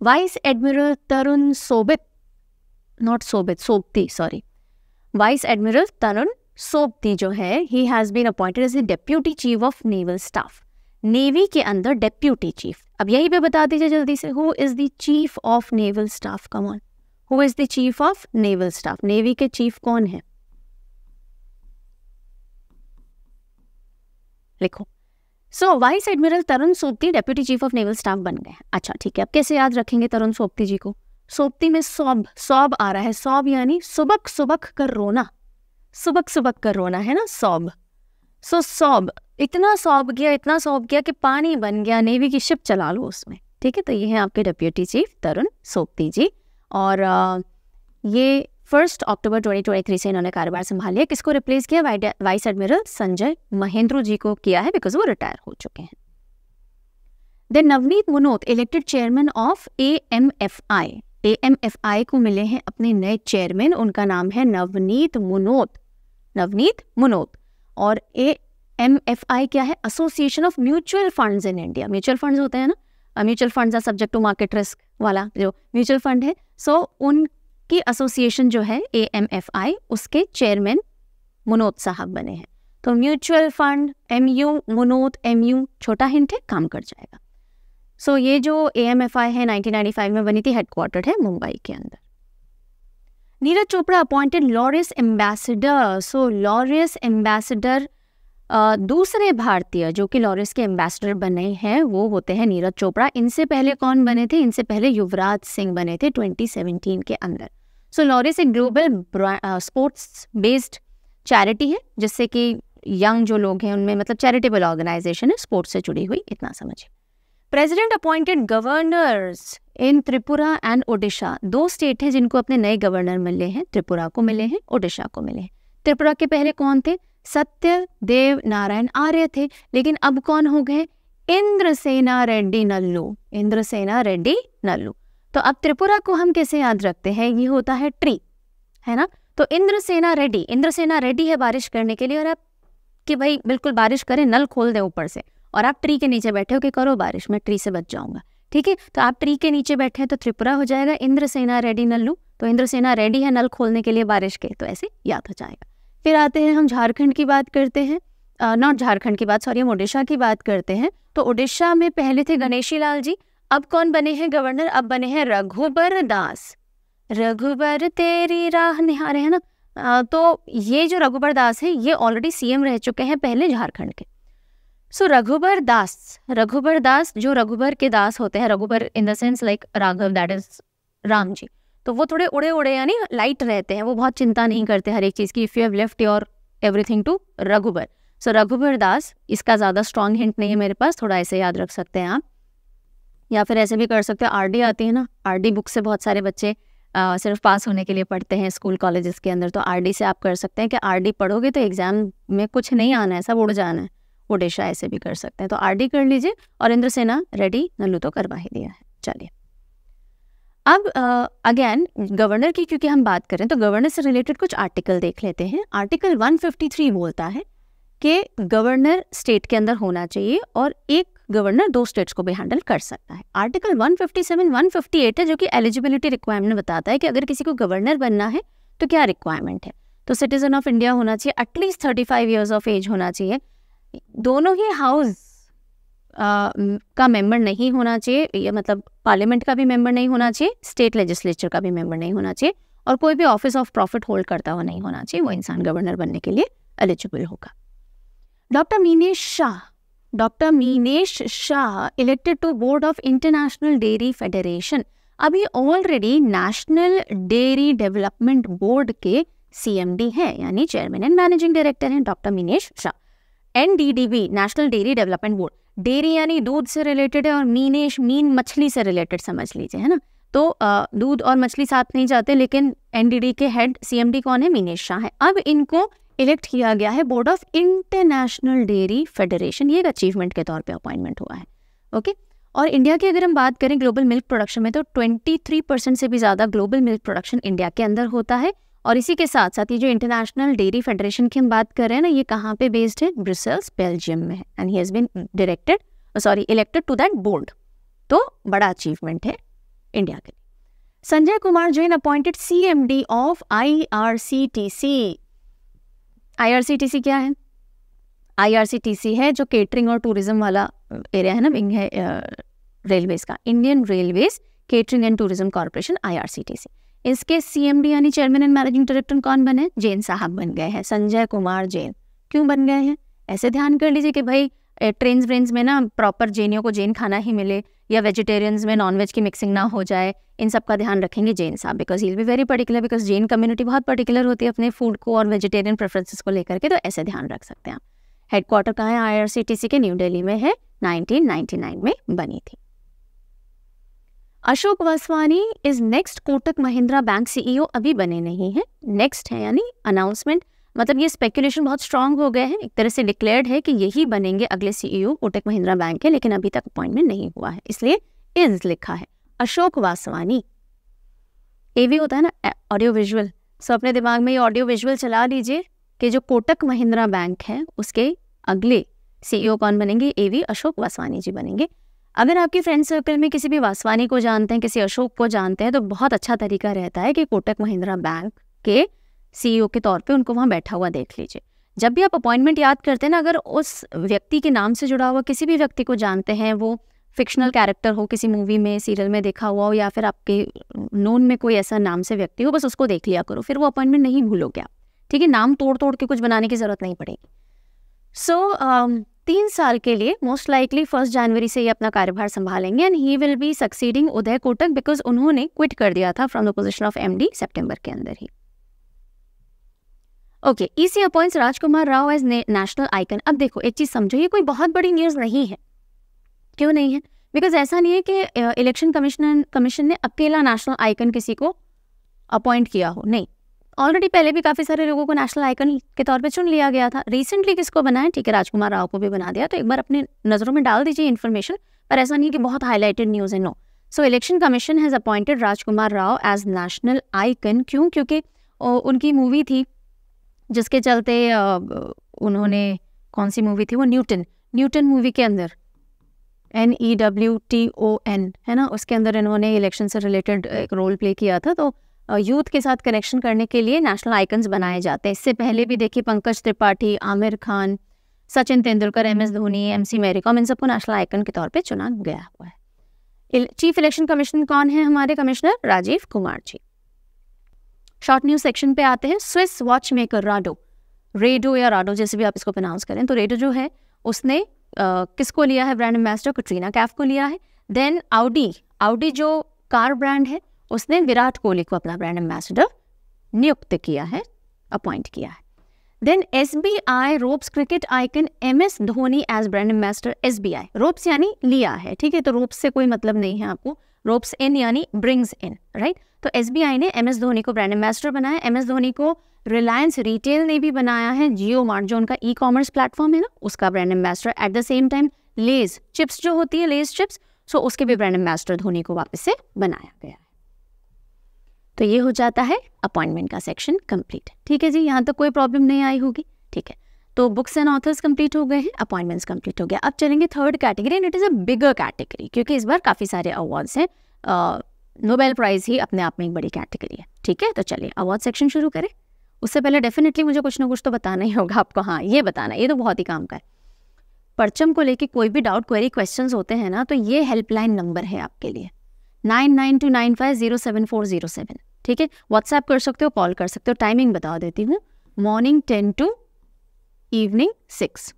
Vice admiral Tarun Sobit not Sobit Sobti sorry vice admiral Tarun Sobti जो है he has been appointed as a deputy chief of naval staff navy के अंदर deputy chief अब यही पे बता दीजिए जल्दी से who is the chief of naval staff come on who is the chief of naval staff navy के चीफ कौन है? लिखो। So vice admiral Tarun Sobti deputy chief of naval staff बन गए। अच्छा ठीक है, अब कैसे याद रखेंगे तरुण सोप्ती जी को? सोप्ती में सौब सौब आ रहा है। सौब यानी सुबक सुबक कर रोना। सुबक सुबक कर रोना, है ना? सौब सो सौब इतना सौब गया इतना सौंप गया कि पानी बन गया नेवी की शिप चला लो उसमें। ठीक है तो ये है आपके डेप्यूटी चीफ तरुण सोप्ती जी। और ये फ़र्स्ट अक्टूबर 2023 से इन्होंने कारोबार संभाल लिया। किसको रिप्लेस किया? वाइस एडमिरल संजय महेंद्र जी को किया है बिकॉज़ वो रिटायर हो चुके हैं। Then Navneet Munot elected chairman of A M F I A M F I को मिले हैं अपने नए चेयरमैन उनका नाम है नवनीत मुनोत नवनीत मुनोत और ए एम एफ़ आई क्या है? Association of mutual funds in India mutual funds होते हैं ना? Mutual are subject to market risk वाला जो म्यूचुअल फंड है। सो so, उनकी एसोसिएशन जो है ए एम एफ़ आई उसके चेयरमैन मुनोत साहब बने हैं। तो mutual fund M U Munot M U छोटा हिंट है काम कर जाएगा। सो so, ये जो ए एम एफ़ आई है 1995 में बनी थी हेडक्वार्टर है मुंबई के अंदर। Neeraj Chopra appointed Laureus ambassador so Laureus ambassador दूसरे भारतीय जो कि लॉरिस के एम्बेसडर बने हैं वो होते हैं नीरज चोपड़ा। इनसे पहले कौन बने थे? इनसे पहले युवराज सिंह बने थे 2017 के अंदर। सो लॉरिस एक ग्लोबल स्पोर्ट्स बेस्ड चैरिटी है, जिससे कि यंग जो लोग हैं, उनमें मतलब चैरिटेबल ऑर्गेनाइजेशन है स्पोर्ट्स से जुड़ी हुई, इतना समझिए। President appointed governors in Tripura and Odisha. दो स्टेट हैं जिनको अपने नए गवर्नर मिले हैं, त्रिपुरा को मिले हैं, ओडिशा को मिले हैं। त्रिपुरा के पहले कौन थे? सत्य देव नारायण आर्य थे। लेकिन अब कौन हो गए? इंद्रसेना रेड्डी नल्लू। इंद्रसेना रेड्डी नल्लू। तो अब त्रिपुरा को हम कैसे याद रखते हैं? ये होता है ट्री, है ना? तो इंद्रसेना रेड्डी इंद्रसेना रेड्डी है बारिश करने के लिए और आप कि भाई बिल्कुल बारिश करें, नल खोल दें ऊपर से और आप ट्री के नीचे बैठे हो कि करो बारिश, मैं ट्री से बच जाऊँगा, ठीक है? तो आप ट्री के नीचे बैठे हैं तो त्रिपुरा हो जाएगा, इंद्रसेना रेड्डी नल्लू तो इंद्रसेना रेडी है नल खोलने के लिए बारिश के तो ऐसे याद हो जाएगा। फिर आते हैं हम झारखंड की बात करते हैं नॉट झारखंड की बात, सॉरी हम ओडिशा की बात करते हैं तो ओडिशा में पहले थे गणेशी लाल जी अब कौन बने हैं गवर्नर? अब बने हैं रघुबर दास। रघुबर तेरी राह निहारे है ना? आ, तो ये जो रघुबर दास है ये ऑलरेडी सीएम रह चुके हैं पहले झारखंड के। सो रघुबर दास रघुबर दास जो रघुबर के दास होते हैं Raghubar in the sense like Raghav that is Ram ji. तो वो थोड़े उड़े उड़े यानी लाइट रहते हैं वो बहुत चिंता नहीं करते हर एक चीज़ की। If you have left your everything to Raghubar. So Raghubar Das इसका ज़्यादा स्ट्रॉन्ग हिंट नहीं है मेरे पास थोड़ा ऐसे याद रख सकते हैं आप। या फिर ऐसे भी कर सकते हो आर आती है ना आरडी बुक से बहुत सारे बच्चे आ, सिर्फ़ पास होने के लिए पढ़ते हैं स्कूल कॉलेजेस के अंदर तो आरडी से आप कर सकते हैं कि आरडी पढ़ोगे तो एग्ज़ाम में कुछ नहीं आना है सब उड़ जाना है। ओडिशा ऐसे भी कर सकते हैं। तो आरडी कर लीजिए और इंद्र सेना रेडी नल्लू तो करवा ही दिया है। चलिए। अब अगेन गवर्नर की क्योंकि हम बात करें तो गवर्नर से रिलेटेड कुछ आर्टिकल देख लेते हैं। आर्टिकल 153 बोलता है कि गवर्नर स्टेट के अंदर होना चाहिए और एक गवर्नर दो स्टेट्स को भी हैंडल कर सकता है। आर्टिकल 157 158 है, जो कि एलिजिबिलिटी रिक्वायरमेंट बताता है कि अगर किसी को गवर्नर बनना है तो क्या रिक्वायरमेंट है? तो सिटीजन ऑफ़ इंडिया होना चाहिए at least thirty five years of age होना चाहिए। दोनों ही हाउस का मेंबर नहीं होना चाहिए, ये मतलब पार्लियामेंट का भी मेंबर नहीं होना चाहिए स्टेट लेजिस्लेचर का भी मेंबर नहीं होना चाहिए, और कोई भी ऑफ़िस ऑफ़ प्रॉफिट होल्ड करता हुआ नहीं होना चाहिए, वो इंसान गवर्नर बनने के लिए एलिजिबल होगा। Doctor Meenesh Shah doctor Meenesh Shah elected to board of international dairy federation अभी already national dairy development board के सीएमडी है यानी चेयरमैन एंड मैनेजिंग डायरेक्टर हैं doctor Meenesh Shah NDDB national dairy development board dairy यानी दूध से related है और मीनेश मीन मछली से रिलेटेड समझ लीजिए है ना? तो दूध और मछली साथ नहीं जाते लेकिन एनडीडी के हेड सीएमडी कौन है? मीनेश शाह है। अब इनको इलेक्ट किया गया है board of international dairy federation ये एक अचीवमेंट के तौर पे अपॉइंटमेंट हुआ है। ओके और इंडिया की अगर हम बात करें ग्लोबल मिल्क प्रोडक्शन में तो 23 परसेंट से भी ज़्यादा ग्लोबल मिल्क प्रोडक्शन इंडिया के अंदर होता है। और इसी के साथ साथ ये जो इंटरनेशनल डेयरी फेडरेशन की हम बात कर रहे हैं ना, ये कहाँ पे बेस्ड है? ब्रिसल्स बेल्जियम में है। And he has been directed sorry elected to that board तो बड़ा अचीवमेंट है इंडिया के लिए। Sanjay Kumar Jain appointed C M D of I R C T C I R C T C क्या है? IRCTC है जो catering और टूरिज़्म वाला एरिया है ना, विंग है रेलवेज का। Indian railways catering and tourism corporation I R C T C इसके सीएमडी यानी चेयरमैन एंड मैनेजिंग डायरेक्टर कौन बने? जैन साहब बन गए हैं। संजय कुमार जैन। क्यों बन गए हैं? ऐसे ध्यान कर लीजिए कि भाई ट्रेन व्रेन्स में ना प्रॉपर जैनियों को जेन खाना ही मिले या वेजिटेरियंस में नॉन वेज की मिक्सिंग ना हो जाए, इन सब का ध्यान रखेंगे जैन साहब because he be very particular because Jain community बहुत पर्टिकुलर होती है अपने फ़ूड को और वेजिटेरियन प्रेफरेंसेस को लेकर के तो ऐसे ध्यान रख सकते हैं आप। हेडक्वार्टर कहाँ है? आई के न्यू दिल्ली में है नाइनटीन में बनी थी। Ashok Vaswani is next Kotak Mahindra bank CEO अभी बने नहीं है। नेक्स्ट है यानी अनाउंसमेंट मतलब ये स्पेकुलेशन बहुत स्ट्रांग हो गए हैं। एक तरह से डिक्लेयर्ड है कि यही बनेंगे अगले सीईओ कोटक महिंद्रा बैंक के, लेकिन अभी तक अपॉइंटमेंट नहीं हुआ है। इसलिए इज़ लिखा है। अशोक वासवानी। ए भी होता है ना ऑडियो विजुअल सो अपने दिमाग में ये ऑडियो विजुअल चला लीजिए कि जो कोटक महिंद्रा बैंक है, उसके अगले सीईओ कौन बनेंगे? ए वी अशोक वासवानी जी बनेंगे। अगर आपके फ्रेंड सर्कल में किसी भी वासवानी को जानते हैं, किसी अशोक को जानते हैं तो बहुत अच्छा तरीका रहता है कि कोटक महिंद्रा बैंक के सीईओ के तौर पे उनको वहाँ बैठा हुआ देख लीजिए। जब भी आप अपॉइंटमेंट याद करते हैं ना अगर उस व्यक्ति के नाम से जुड़ा हुआ किसी भी व्यक्ति को जानते हैं वो फिक्शनल कैरेक्टर हो किसी मूवी में सीरियल में देखा हुआ हो या फिर आपके नोन में कोई ऐसा नाम से व्यक्ति हो बस उसको देख लिया करो फिर वो अपॉइंटमेंट नहीं भूलोगे आप। ठीक है नाम तोड़ तोड़ के कुछ बनाने की ज़रूरत नहीं पड़ेगी। सो so, um, तीन साल के लिए मोस्ट लाइकली फ़र्स्ट जनवरी से ये अपना कार्यभार संभालेंगे and he will be succeeding Uday Kotak because उन्होंने क्विट कर दिया था from the position of MD सितंबर के अंदर ही। Okay EC appoints Rajkumar Rao as national icon अब देखो, एक चीज़ समझो, ये कोई बहुत बड़ी न्यूज़ नहीं है। क्यों नहीं है? बिकॉज़ ऐसा नहीं है कि इलेक्शन कमिश्नर कमीशन ने अकेला नेशनल आइकन किसी को अपॉइंट किया हो। नहीं। ऑलरेडी पहले भी काफ़ी सारे लोगों को नेशनल आइकन के तौर पे चुन लिया गया था। रिसेंटली किसको बनाया? ठीक है राजकुमार राव को भी बना दिया। तो एक बार अपने नज़रों में डाल दीजिए इन्फॉर्मेशन पर ऐसा नहीं कि बहुत हाईलाइटेड न्यूज़ है no so election commission has appointed Rajkumar Rao as national icon क्यों? क्योंकि उनकी मूवी थी जिसके चलते उन्होंने कौन सी मूवी थी वो? न्यूटन न्यूटन मूवी के अंदर। N E W T O N है ना? उसके अंदर इन्होंने इलेक्शन से रिलेटेड एक रोल प्ले किया था। तो यूथ के साथ कनेक्शन करने के लिए नेशनल आइकन्स बनाए जाते हैं। इससे पहले भी देखिए Pankaj Tripathi, Aamir Khan, Sachin Tendulkar M S Dhoni M C Mary Kom in सबको नेशनल आइकन के तौर पर चुना गया हुआ है। चीफ इलेक्शन कमीशन कौन है हमारे commissioner Rajiv Kumar ji. Short news section पे आते हैं, Swiss watch maker Rado. Rado या राडो जैसे भी आप इसको प्रोनाउंस करें तो रेडो जो है, उसने किसको लिया है? ब्रांड एम्बेसडर कटरीना कैफ को लिया है। देन आउडी आउडी जो कार ब्रांड है, उसने विराट कोहली को अपना ब्रांड एम्बेसडर नियुक्त किया है अपॉइंट किया है। Then S B I ropes cricket icon M S Dhoni as brand ambassador S B I ropes यानी लिया है, ठीक है? तो रोप्स से कोई मतलब नहीं है आपको। रोप्स इन यानी ब्रिंग्स इन राइट तो आई ने एम एस धोनी को ब्रांड एम्बेसडर बनाया। एम एस धोनी को रिलायंस रिटेल ने भी बनाया है। जियो मार्ट जो उनका ई कॉमर्स प्लेटफॉर्म है ना, उसका brand ambassador at the same time Lay's chips जो होती है लेज चिप्स सो उसके भी ब्रांड एम्बेसडर धोनी को वापस से बनाया गया है। तो ये हो जाता है अपॉइंटमेंट का सेक्शन कंप्लीट ठीक है जी, यहाँ तक तो कोई प्रॉब्लम नहीं आई होगी। ठीक है तो बुक्स एंड ऑथर्स कंप्लीट हो गए हैं अपॉइंटमेंट्स कंप्लीट हो गया। अब चलेंगे third category and it is a bigger category क्योंकि इस बार काफ़ी सारे अवार्ड्स हैं। नोबेल प्राइज़ ही अपने आप में एक बड़ी कैटेगरी है। ठीक है? तो चलिए अवार्ड सेक्शन शुरू करें। उससे पहले डेफिनेटली मुझे कुछ ना कुछ तो बताना ही होगा आपको। हाँ ये बताना ये तो बहुत ही काम का है। परचम को लेके कोई भी डाउट क्वेरी क्वेश्चंस होते हैं ना तो ये हेल्पलाइन नंबर है आपके लिए। Nine nine two nine five zero seven four zero seven ठीक है? व्हाट्सएप कर सकते हो कॉल कर सकते हो। टाइमिंग बता देती हूँ। Morning ten to evening six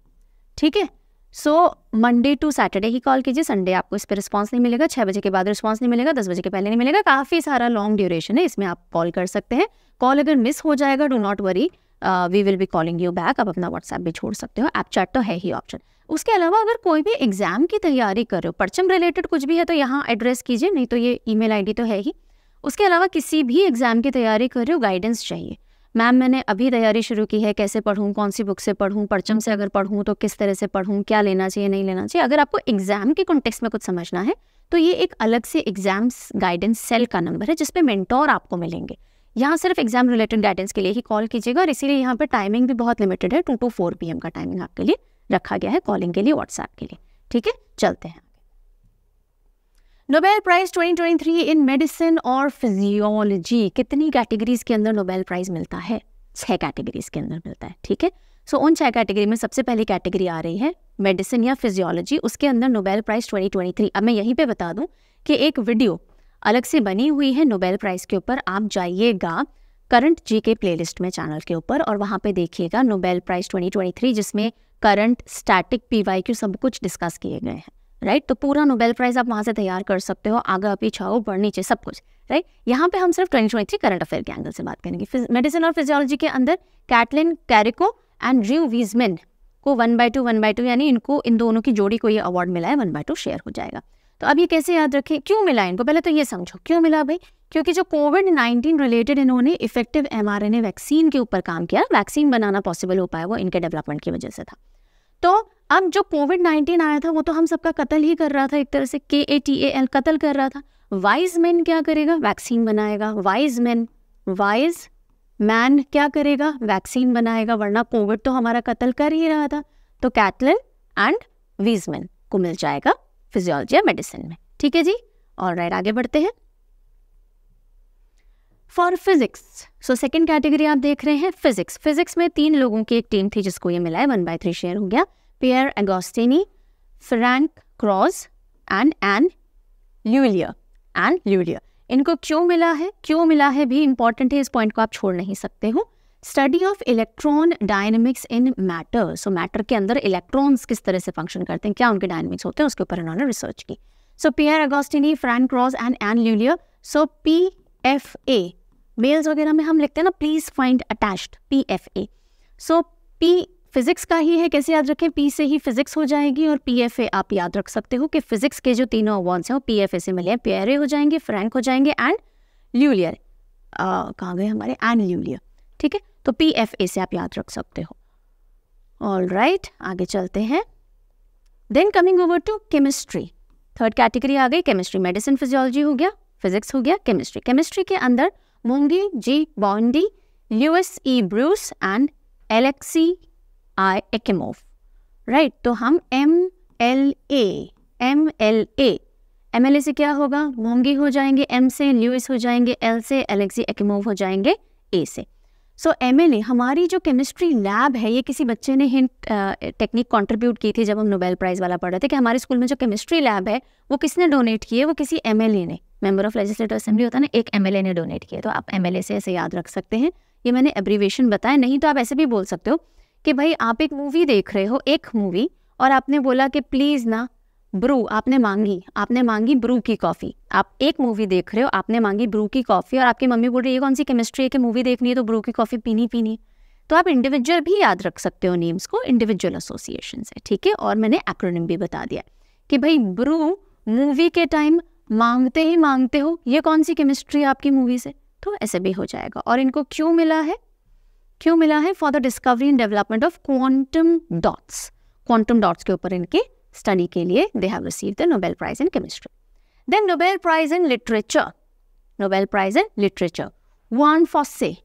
ठीक है? सो मंडे टू सैटरडे ही कॉल कीजिए। संडे आपको इस पर रिस्पॉन्स नहीं मिलेगा। छः बजे के बाद रिस्पॉन्स नहीं मिलेगा, दस बजे के पहले नहीं मिलेगा। काफ़ी सारा लॉन्ग ड्यूरेशन है, इसमें आप कॉल कर सकते हैं। कॉल अगर मिस हो जाएगा do not worry we will be calling you back आप अपना व्हाट्सएप भी छोड़ सकते हो। ऐप चैट तो है ही ऑप्शन उसके अलावा अगर कोई भी एग्ज़ाम की तैयारी कर रहे हो, परचम रिलेटेड कुछ भी है तो यहाँ एड्रेस कीजिए, नहीं तो ये ईमेल आईडी तो है ही। उसके अलावा किसी भी एग्ज़ाम की तैयारी कर रहे हो गाइडेंस चाहिए। मैम, मैंने अभी तैयारी शुरू की है कैसे पढ़ूँ, कौन सी बुक से पढ़ूँ, परचम से अगर पढ़ूँ तो किस तरह से पढ़ूँ, क्या लेना चाहिए, नहीं लेना चाहिए। अगर आपको एग्ज़ाम के कॉन्टेक्स्ट में कुछ समझना है तो ये एक अलग से एग्ज़ाम्स गाइडेंस सेल का नंबर है जिसपे मेंटोर आपको मिलेंगे। यहाँ सिर्फ़ एग्ज़ाम रिलेटेड गाइडेंस के लिए ही कॉल कीजिएगा और इसीलिए यहाँ पर टाइमिंग भी बहुत लिमिटेड है टू टू फोर पी का टाइमिंग आपके लिए रखा गया है कॉलिंग के लिए व्हाट्सएप के लिए। ठीक है? चलते हैं। नोबेल प्राइज 2023 इन मेडिसिन और फिजियोलॉजी कितनी कैटेगरीज के अंदर नोबेल प्राइज मिलता है? छह कैटेगरीज के अंदर मिलता है, ठीक है? सो उन छह कैटेगरी में सबसे पहली कैटेगरी आ रही है मेडिसिन या फिजियोलॉजी उसके अंदर नोबेल प्राइज 2023 अब मैं यहीं पे बता दूँ कि एक वीडियो अलग से बनी हुई है नोबेल प्राइज के ऊपर। आप जाइएगा करंट जी के प्लेलिस्ट में चैनल के ऊपर और वहाँ पे देखिएगा नोबेल प्राइज 2023 जिसमें करंट स्टैटिक क्यू सब कुछ डिस्कस किए गए हैं। राइट तो पूरा नोबेल प्राइज आप वहाँ से तैयार कर सकते हो। आगे पीछे हो बढ़ नीचे सब कुछ। राइट यहाँ पे हम सिर्फ़ ट्वेंटी ट्वेंटी करंट अफेयर के एंगल से बात करेंगे। मेडिसिन और फिजियोलॉजी के अंदर Katalin Kariko and Drew Weissman को one by two one by two यानी इनको, इन दोनों की जोड़ी को ये अवार्ड मिला है वन बाय टू शेयर हो जाएगा। तो अब ये कैसे याद रखें? क्यों मिला इनको? पहले तो ये समझो, क्यों मिला भाई? क्योंकि जो कोविड नाइन्टीन रिलेटेड इन्होंने इफ़ेक्टिव एमआरएनए वैक्सीन के ऊपर काम किया वैक्सीन बनाना पॉसिबल हो पाया वो इनके डेवलपमेंट की वजह से था। तो अब जो कोविड नाइन्टीन आया था, वो तो हम सबका कत्ल ही कर रहा था एक तरह से के ए टी ए एल कत्ल कर रहा था। वाइज मैन क्या करेगा? वैक्सीन बनाएगा। वाइज मैन वाइज मैन क्या करेगा? वैक्सीन बनाएगा, वरना कोविड तो हमारा कत्ल कर ही रहा था। तो कैटलिन एंड वीजमैन को मिल जाएगा फिजियोलॉजी या मेडिसिन में। ठीक है जी? और राइट आगे बढ़ते हैं। For physics so second category आप देख रहे हैं फिजिक्स फिजिक्स में तीन लोगों की एक टीम थी जिसको ये मिला है वन बाय थ्री शेयर हो गया। Pierre Agostini Ferenc Krausz and Anne L'Huillier and L'Huillier इनको क्यों मिला है? क्यों मिला है? भी इंपॉर्टेंट है, इस पॉइंट को आप छोड़ नहीं सकते हो। Study of electron dynamics in matter so matter के अंदर इलेक्ट्रॉन्स किस तरह से फ़ंक्शन करते हैं? क्या उनके डायनेमिक्स होते हैं? उसके ऊपर इन्होंने रिसर्च की। So Pierre Agostini Ferenc Krausz and Anne L'Huillier so P F A mails वगैरह में हम लिखते हैं ना please find attached P F A so P physics का ही है कैसे याद रखें? पी से ही फिजिक्स हो जाएगी और पी एफ़ ए आप याद रख सकते हो कि फिजिक्स के जो तीनों अवार्ड्स हैं वो पी एफ़ ए से मिले हैं प्यारे हो जाएँगे फ्रैंक हो जाएँगे एंड ल्यूलियर कहाँ गए हमारे? एंड ल्यूलियर ठीक है? तो पी एफ़ ए से आप याद रख सकते हो। ऑल राइट right, आगे चलते हैं। Then coming over to chemistry third category आ गई केमिस्ट्री मेडिसिन फिजियोलॉजी हो गया फिजिक्स हो गया केमिस्ट्री केमिस्ट्री के अंदर Moungi G Bawendi Louis E Brus and Alexei I Ekimov right तो हम M L A M L A M L A से क्या होगा? मोंगी हो जाएँगे एम से ल्यूस हो जाएँगे एल से एलेक्सी एकेमोफ हो जाएँगे ए से. सो एम एल ए हमारी जो केमिस्ट्री लैब है, ये किसी बच्चे ने हिंट टेक्निक कंट्रीब्यूट की थी जब हम नोबेल प्राइज़ वाला पढ़ रहे थे कि हमारे स्कूल में जो केमिस्ट्री लैब है, वो किसने डोनेट की है? वो किसी एम एल ए ने. मेंबर ऑफ़ लेजिस्लेटिव असेंबली होता है ना, एक एम एल ए ने डोनेट किया तो आप एम एल ए से ऐसे याद रख सकते हैं. ये मैंने एब्रीवेशन बताया, नहीं तो आप ऐसे भी बोल सकते हो. कि भाई आप एक मूवी देख रहे हो, एक मूवी और आपने बोला कि प्लीज़ ना ब्रू आपने मांगी आपने मांगी ब्रू की कॉफ़ी आप एक मूवी देख रहे हो, आपने मांगी ब्रू की कॉफ़ी और आपकी मम्मी बोल रही है कौन सी केमिस्ट्री है कि मूवी देखनी है तो ब्रू की कॉफ़ी पीनी पीनी तो आप इंडिविजुअल भी याद रख सकते हो नेम्स को इंडिविजुअल एसोसिएशन से ठीक है? और मैंने एक्रोनिम भी बता दिया कि भाई ब्रू मूवी के टाइम मांगते ही मांगते हो, ये कौन सी केमिस्ट्री है आपकी मूवी से? तो ऐसे भी हो जाएगा। और इनको क्यों मिला है? क्यों मिला है? For the discovery and development of quantum dots quantum dots के ऊपर इनके स्टडी के लिए they have received the Nobel prize in chemistry then Nobel prize in literature Nobel prize in literature Jon Fosse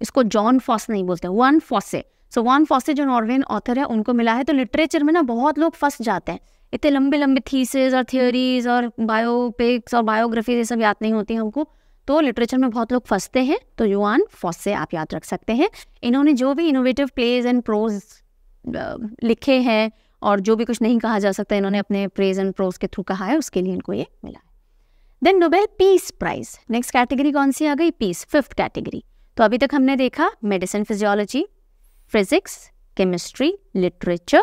इसको जॉन फॉस नहीं बोलते Jon Fosse so Jon Fosse जो Norwegian author है, उनको मिला है। तो लिटरेचर में ना बहुत लोग फंस जाते हैं। इतने लंबे लंबे थीसेस और थियोरीज और बायोपिक्स और बायोग्राफीज ये सब याद नहीं होती हमको। तो लिटरेचर में बहुत लोग फंसते हैं तो युवान फॉसे आप याद रख सकते हैं। इन्होंने जो भी इनोवेटिव प्लेज एंड प्रोज लिखे हैं और जो भी कुछ नहीं कहा जा सकता, इन्होंने अपने प्रेज एंड प्रोज के थ्रू कहा है, उसके लिए इनको ये मिला है। Then Nobel peace prize next category कौन सी आ गई? पीस फिफ्थ कैटेगरी तो अभी तक हमने देखा medicine physiology physics chemistry literature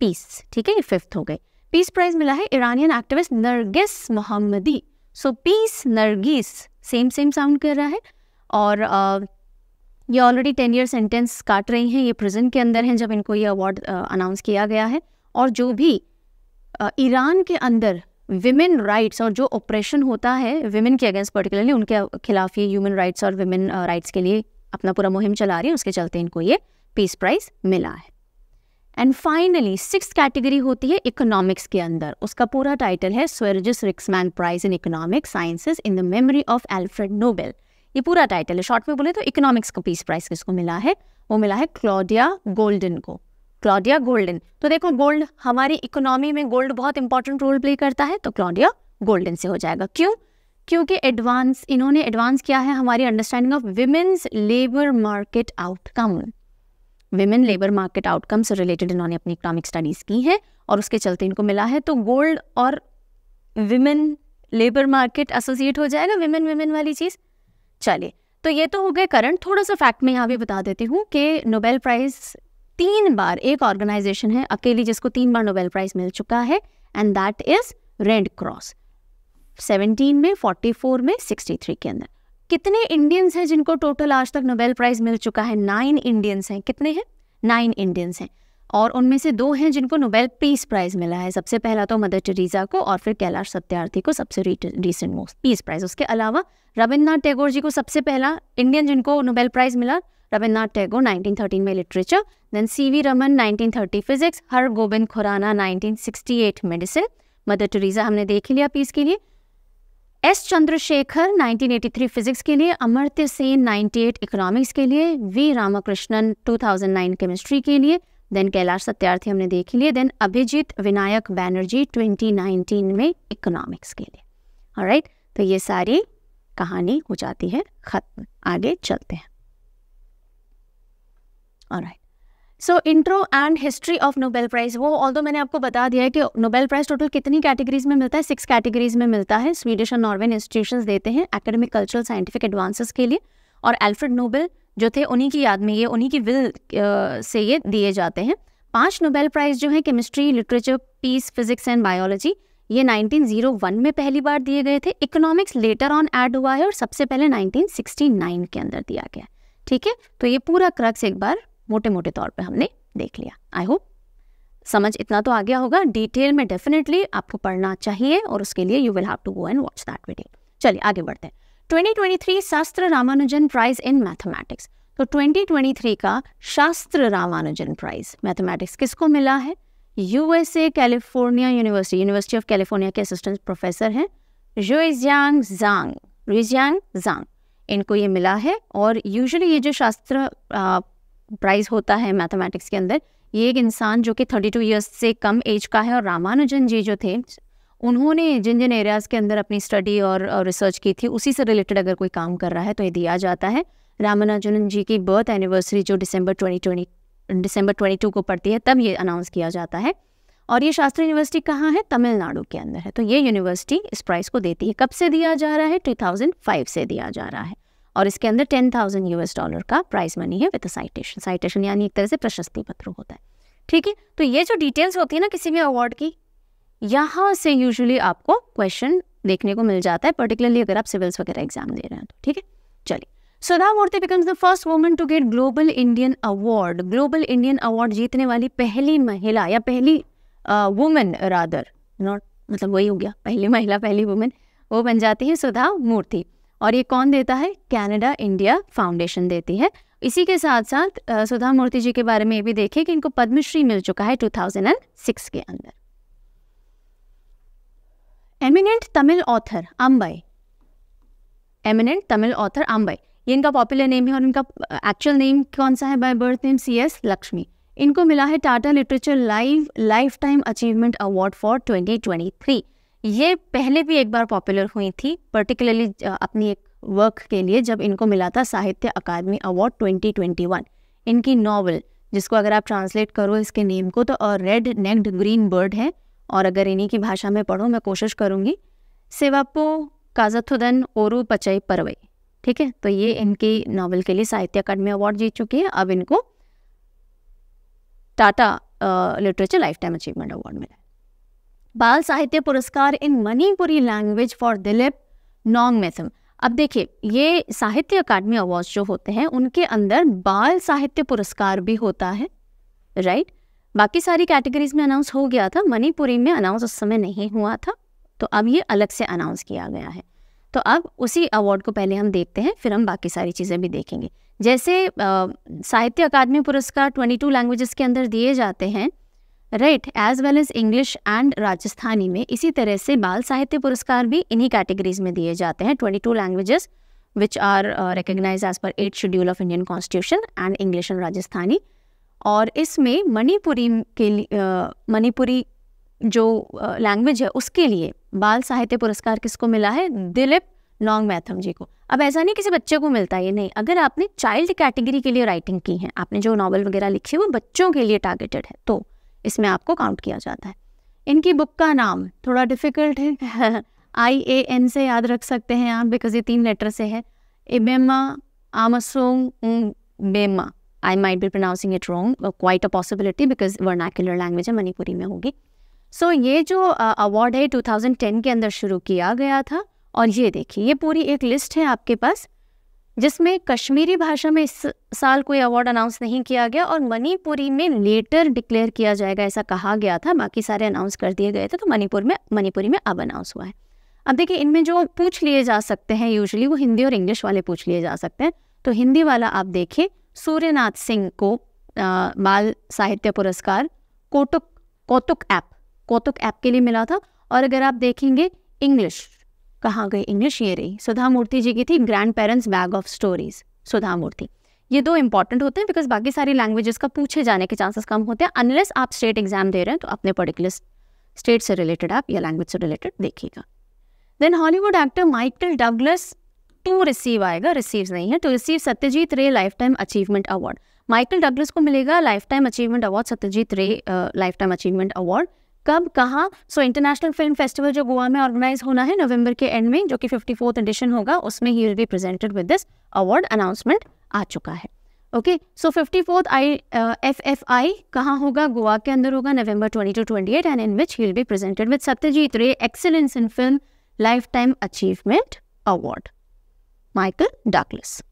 peace ठीक है, ये फिफ्थ हो गए। पीस प्राइज मिला है Iranian activist Narges Mohammadi so peace Narges same same sound कर रहा है। और ये ऑलरेडी टेन ईयर सेंटेंस काट रही हैं, ये प्रिजन के अंदर हैं जब इनको ये अवार्ड अनाउंस किया गया है। और जो भी ईरान के अंदर विमेन राइट्स और जो ऑपरेशन होता है विमेन के अगेंस्ट पर्टिकुलरली उनके खिलाफ ये ह्यूमन राइट्स और विमेन राइट्स के लिए अपना पूरा मुहिम चला रही है, उसके चलते इनको ये पीस प्राइज मिला है। एंड फाइनली सिक्स कैटेगरी होती है इकोनॉमिक्स के अंदर। उसका पूरा टाइटल है Sveriges Riksbank prize in economic sciences in the memory of Alfred Nobel ये पूरा टाइटल है। शॉर्ट में बोले तो इकोनॉमिक्स का पीस प्राइस किसको मिला है? वो मिला है क्लॉडिया गोल्डन को। क्लॉडिया गोल्डन तो देखो गोल्ड हमारी इकोनॉमी में गोल्ड बहुत इंपॉर्टेंट रोल प्ले करता है तो क्लॉडिया गोल्डन से हो जाएगा। क्यों? क्योंकि एडवांस इन्होंने एडवांस किया है हमारी understanding of women's labour market outcome women labour market outcome से रिलेटेड इन्होंने अपनी इकोनॉमिक स्टडीज़ की हैं और उसके चलते इनको मिला है तो गोल्ड और विमेन लेबर मार्केट एसोसिएट हो जाएगा विमेन विमेन वाली चीज़? चलिए तो ये तो हो गए करंट थोड़ा सा फैक्ट मैं यहाँ भी बता देती हूँ कि नोबेल प्राइज़ तीन बार, एक ऑर्गेनाइजेशन है अकेली जिसको तीन बार नोबेल प्राइज़ मिल चुका है and that is Red Cross 17 में 44 में 63 के अंदर। कितने इंडियंस हैं जिनको टोटल आज तक नोबेल प्राइज़ मिल चुका है? नाइन इंडियंस हैं। कितने हैं? नाइन इंडियंस हैं। और उनमें से दो हैं जिनको नोबेल पीस प्राइज़ मिला है। सबसे पहला तो मदर टेरेसा को और फिर कैलाश सत्यार्थी को सबसे रिसेंट मोस्ट पीस प्राइज़ उसके अलावा रविन्द्रनाथ टैगोर जी को सबसे पहला इंडियन जिनको नोबेल प्राइज़ मिला रविन्द्रनाथ टैगोर 1913 में literature then C V Raman 1930 physics Har Gobind Khorana 1968 medicine Mother Teresa हमने देख लिया पीस के लिए। एस चंद्रशेखर 1983 फिजिक्स के लिए, अमर्त्य सेन 98 इकोनॉमिक्स के लिए, वी रामकृष्णन 2009 केमिस्ट्री के लिए, देन कैलाश सत्यार्थी हमने देख लिए, देन अभिजीत विनायक बैनर्जी 2019 में इकोनॉमिक्स के लिए। Right right? तो ये सारी कहानी हो जाती है खत्म आगे चलते हैं। Right so intro and history of Nobel prize वो ऑल मैंने आपको बता दिया है कि नोबेल प्राइज टोटल कितनी कैटेगरीज में मिलता है सिक्स कैटेगरीज में मिलता है स्वीडिश और नॉर्वेन इंस्टीट्यूशन देते हैं एकेडमिक कल्चरल साइंटिफिक एडवांसेस के लिए। और एल्फ्रेड नोबेल जो थे, उन्हीं की याद में ये, उन्हीं की विल से ये दिए जाते हैं। पाँच नोबेल प्राइज जो हैं chemistry literature peace physics and biology ये 1901 में पहली बार दिए गए थे। इकोनॉमिक्स लेटर ऑन ऐड हुआ है और सबसे पहले 1969 के अंदर दिया गया ठीक है? तो ये पूरा क्रक्स एक बार मोटे मोटे तौर पे हमने देख लिया। आई होप समझ इतना तो आ गया होगा। डिटेल में डेफिनेटली आपको पढ़ना चाहिए और उसके लिए you will have to go and watch that video चलिए, आगे बढ़ते हैं। 2023 शास्त्र रामानुजन प्राइज इन मैथमेटिक्स तो 2023 का शास्त्र रामानुजन प्राइज मैथमेटिक्स किसको मिला है? USA California university university of California के असिस्टेंट प्रोफेसर हैं रुइजियांग जांग रुइजियांग जांग इनको ये मिला है और यूजुअली ये जो शास्त्र प्राइज होता है मैथमेटिक्स के अंदर, ये एक इंसान जो कि थर्टी टू ईयर्स से कम एज का है और रामानुजन जी जो थे, उन्होंने जिन जिन एरियाज़ के अंदर अपनी स्टडी और रिसर्च की थी, उसी से रिलेटेड अगर कोई काम कर रहा है तो ये दिया जाता है। रामानुजन जी की बर्थ एनिवर्सरी जो दिसंबर 2020 दिसंबर 22 को पड़ती है, तब ये अनाउंस किया जाता है। और ये शास्त्री यूनिवर्सिटी कहाँ है? तमिलनाडु के अंदर है। तो ये यूनिवर्सिटी इस प्राइज़ को देती है। कब से दिया जा रहा है? 2005 से दिया जा रहा है। और इसके अंदर टेन थाउज़ेंड यूएस डॉलर का प्राइज मनी है विद साइटेशन साइटेशन यानी एक तरह से प्रशस्ति पत्र होता है। ठीक है? तो ये जो डिटेल्स होती है ना किसी भी अवार्ड की, यहाँ से यूजुअली आपको क्वेश्चन देखने को मिल जाता है पर्टिकुलरली अगर आप सिविल्स वगैरह एग्ज़ाम दे रहे हैं तो। ठीक है? चलिए। Sudha Murty becomes the first woman to get global Indian award global Indian award जीतने वाली पहली महिला या पहली वुमेन रादर नॉट मतलब वही हो गया। पहली महिला, पहली वुमेन वो बन जाती है सुधा मूर्ति। और ये कौन देता है? कैनेडा इंडिया फाउंडेशन देती है। इसी के साथ साथ सुधा मूर्ति जी के बारे में ये भी देखें कि इनको पद्मश्री मिल चुका है 2006 के अंदर। Eminent Tamil author Ambai eminent Tamil author Ambai ये इनका पॉपुलर नेम है और इनका एक्चुअल नेम कौन सा है? By birth name C S Lakshmi इनको मिला है Tata literature live lifetime achievement award for 2023 ये पहले भी एक बार पॉपुलर हुई थी पर्टिकुलरली अपनी एक वर्क के लिए जब इनको मिला था साहित्य अकादमी अवार्ड 2021 इनकी नॉवल जिसको अगर आप ट्रांसलेट करो इसके नेम को तो और रेड नेक्ड ग्रीन बर्ड है, और अगर इन्हीं की भाषा में पढ़ो, मैं कोशिश करूँगी। सेवापो काजथुदन ओरू पचई परवई, ठीक है? तो ये इनकी नॉवल के लिए साहित्य अकादमी अवार्ड जीत चुकी है। अब इनको Tata literature lifetime achievement award मिला Bal Sahitya Puraskar in Manipuri language for Dilip Nongmaithem अब देखिए, ये साहित्य अकादमी अवार्ड जो होते हैं, उनके अंदर बाल साहित्य पुरस्कार भी होता है राइट बाकी सारी कैटेगरीज में अनाउंस हो गया था, मणिपुरी में अनाउंस उस समय नहीं हुआ था तो अब ये अलग से अनाउंस किया गया है। तो अब उसी अवार्ड को पहले हम देखते हैं, फिर हम बाकी सारी चीज़ें भी देखेंगे। जैसे साहित्य अकादमी पुरस्कार 22 लैंग्वेजेस के अंदर दिए जाते हैं right as well as English and Rajasthani में इसी तरह से बाल साहित्य पुरस्कार भी इन्हीं कैटेगरीज में दिए जाते हैं 22 languages which are recognise as per eight schedule of Indian constitution and English and Rajasthani और इसमें मणिपुरी के लिए मणिपुरी जो लैंग्वेज है उसके लिए बाल साहित्य पुरस्कार किसको मिला है? दिलीप लॉन्ग मैथम जी को। अब ऐसा नहीं किसी बच्चे को मिलता है नहीं। अगर आपने चाइल्ड कैटेगरी के लिए राइटिंग की है, आपने जो नॉवल वगैरह लिखी है, वो बच्चों के लिए टारगेटेड है तो इसमें आपको काउंट किया जाता है। इनकी बुक का नाम थोड़ा डिफ़िकल्ट है। आई ए एन से याद रख सकते हैं आप बिकॉज़ ये तीन लेटर से है। Ibema Amsong Bema I might be pronouncing it wrong quite a possibility because vernacular language है मणिपुरी में होगी। सो so, ये जो अवार्ड uh, है 2010 के अंदर शुरू किया गया था और ये देखिए ये पूरी एक लिस्ट है आपके पास। जिसमें कश्मीरी भाषा में इस साल कोई अवार्ड अनाउंस नहीं किया गया और मणिपुरी में लेटर डिक्लेयर किया जाएगा ऐसा कहा गया था। बाकी सारे अनाउंस कर दिए गए थे तो मणिपुर में मणिपुरी में अब अनाउंस हुआ है। अब देखिए इनमें जो पूछ लिए जा सकते हैं यूजली वो हिंदी और इंग्लिश वाले पूछ लिए जा सकते हैं। तो हिंदी वाला आप देखिए सूर्यनाथ सिंह को आ, बाल साहित्य पुरस्कार कोटुक कौतुक ऐप कौतुक ऐप के लिए मिला था। और अगर आप देखेंगे इंग्लिश कहाँ गई इंग्लिश, ये रही। सुधा मूर्ति जी की थी grandparents bag of stories Sudha Murty ये दो इंपॉर्टेंट होते हैं बिकॉज़ बाकी सारी लैंग्वेजेस का पूछे जाने के चांसेस कम होते हैं अनलेस आप स्टेट एग्ज़ाम दे रहे हैं तो अपने पर्टिकुलर स्टेट से रिलेटेड आप या लैंग्वेज से रिलेटेड देखिएगा। Then Hollywood actor Michael Douglas to receive आएगा रिसीव नहीं है to receive Satyajit Ray lifetime achievement award Michael Douglas को मिलेगा lifetime achievement award Satyajit Ray lifetime achievement award कब, कहाँ? सो इंटरनेशनल फ़िल्म फेस्टिवल जो गोवा में ऑर्गेनाइज होना है नवंबर के एंड में, जो कि फिफ्टी फोर्थ एडिशन होगा, उसमें he will be presented with this award announcement आ चुका है। Okay so fifty fourth I F F I कहाँ होगा? गोवा के अंदर होगा November twenty to twenty eight and in which he will be presented with Satyajit Ray excellence in film lifetime achievement award Michael Douglas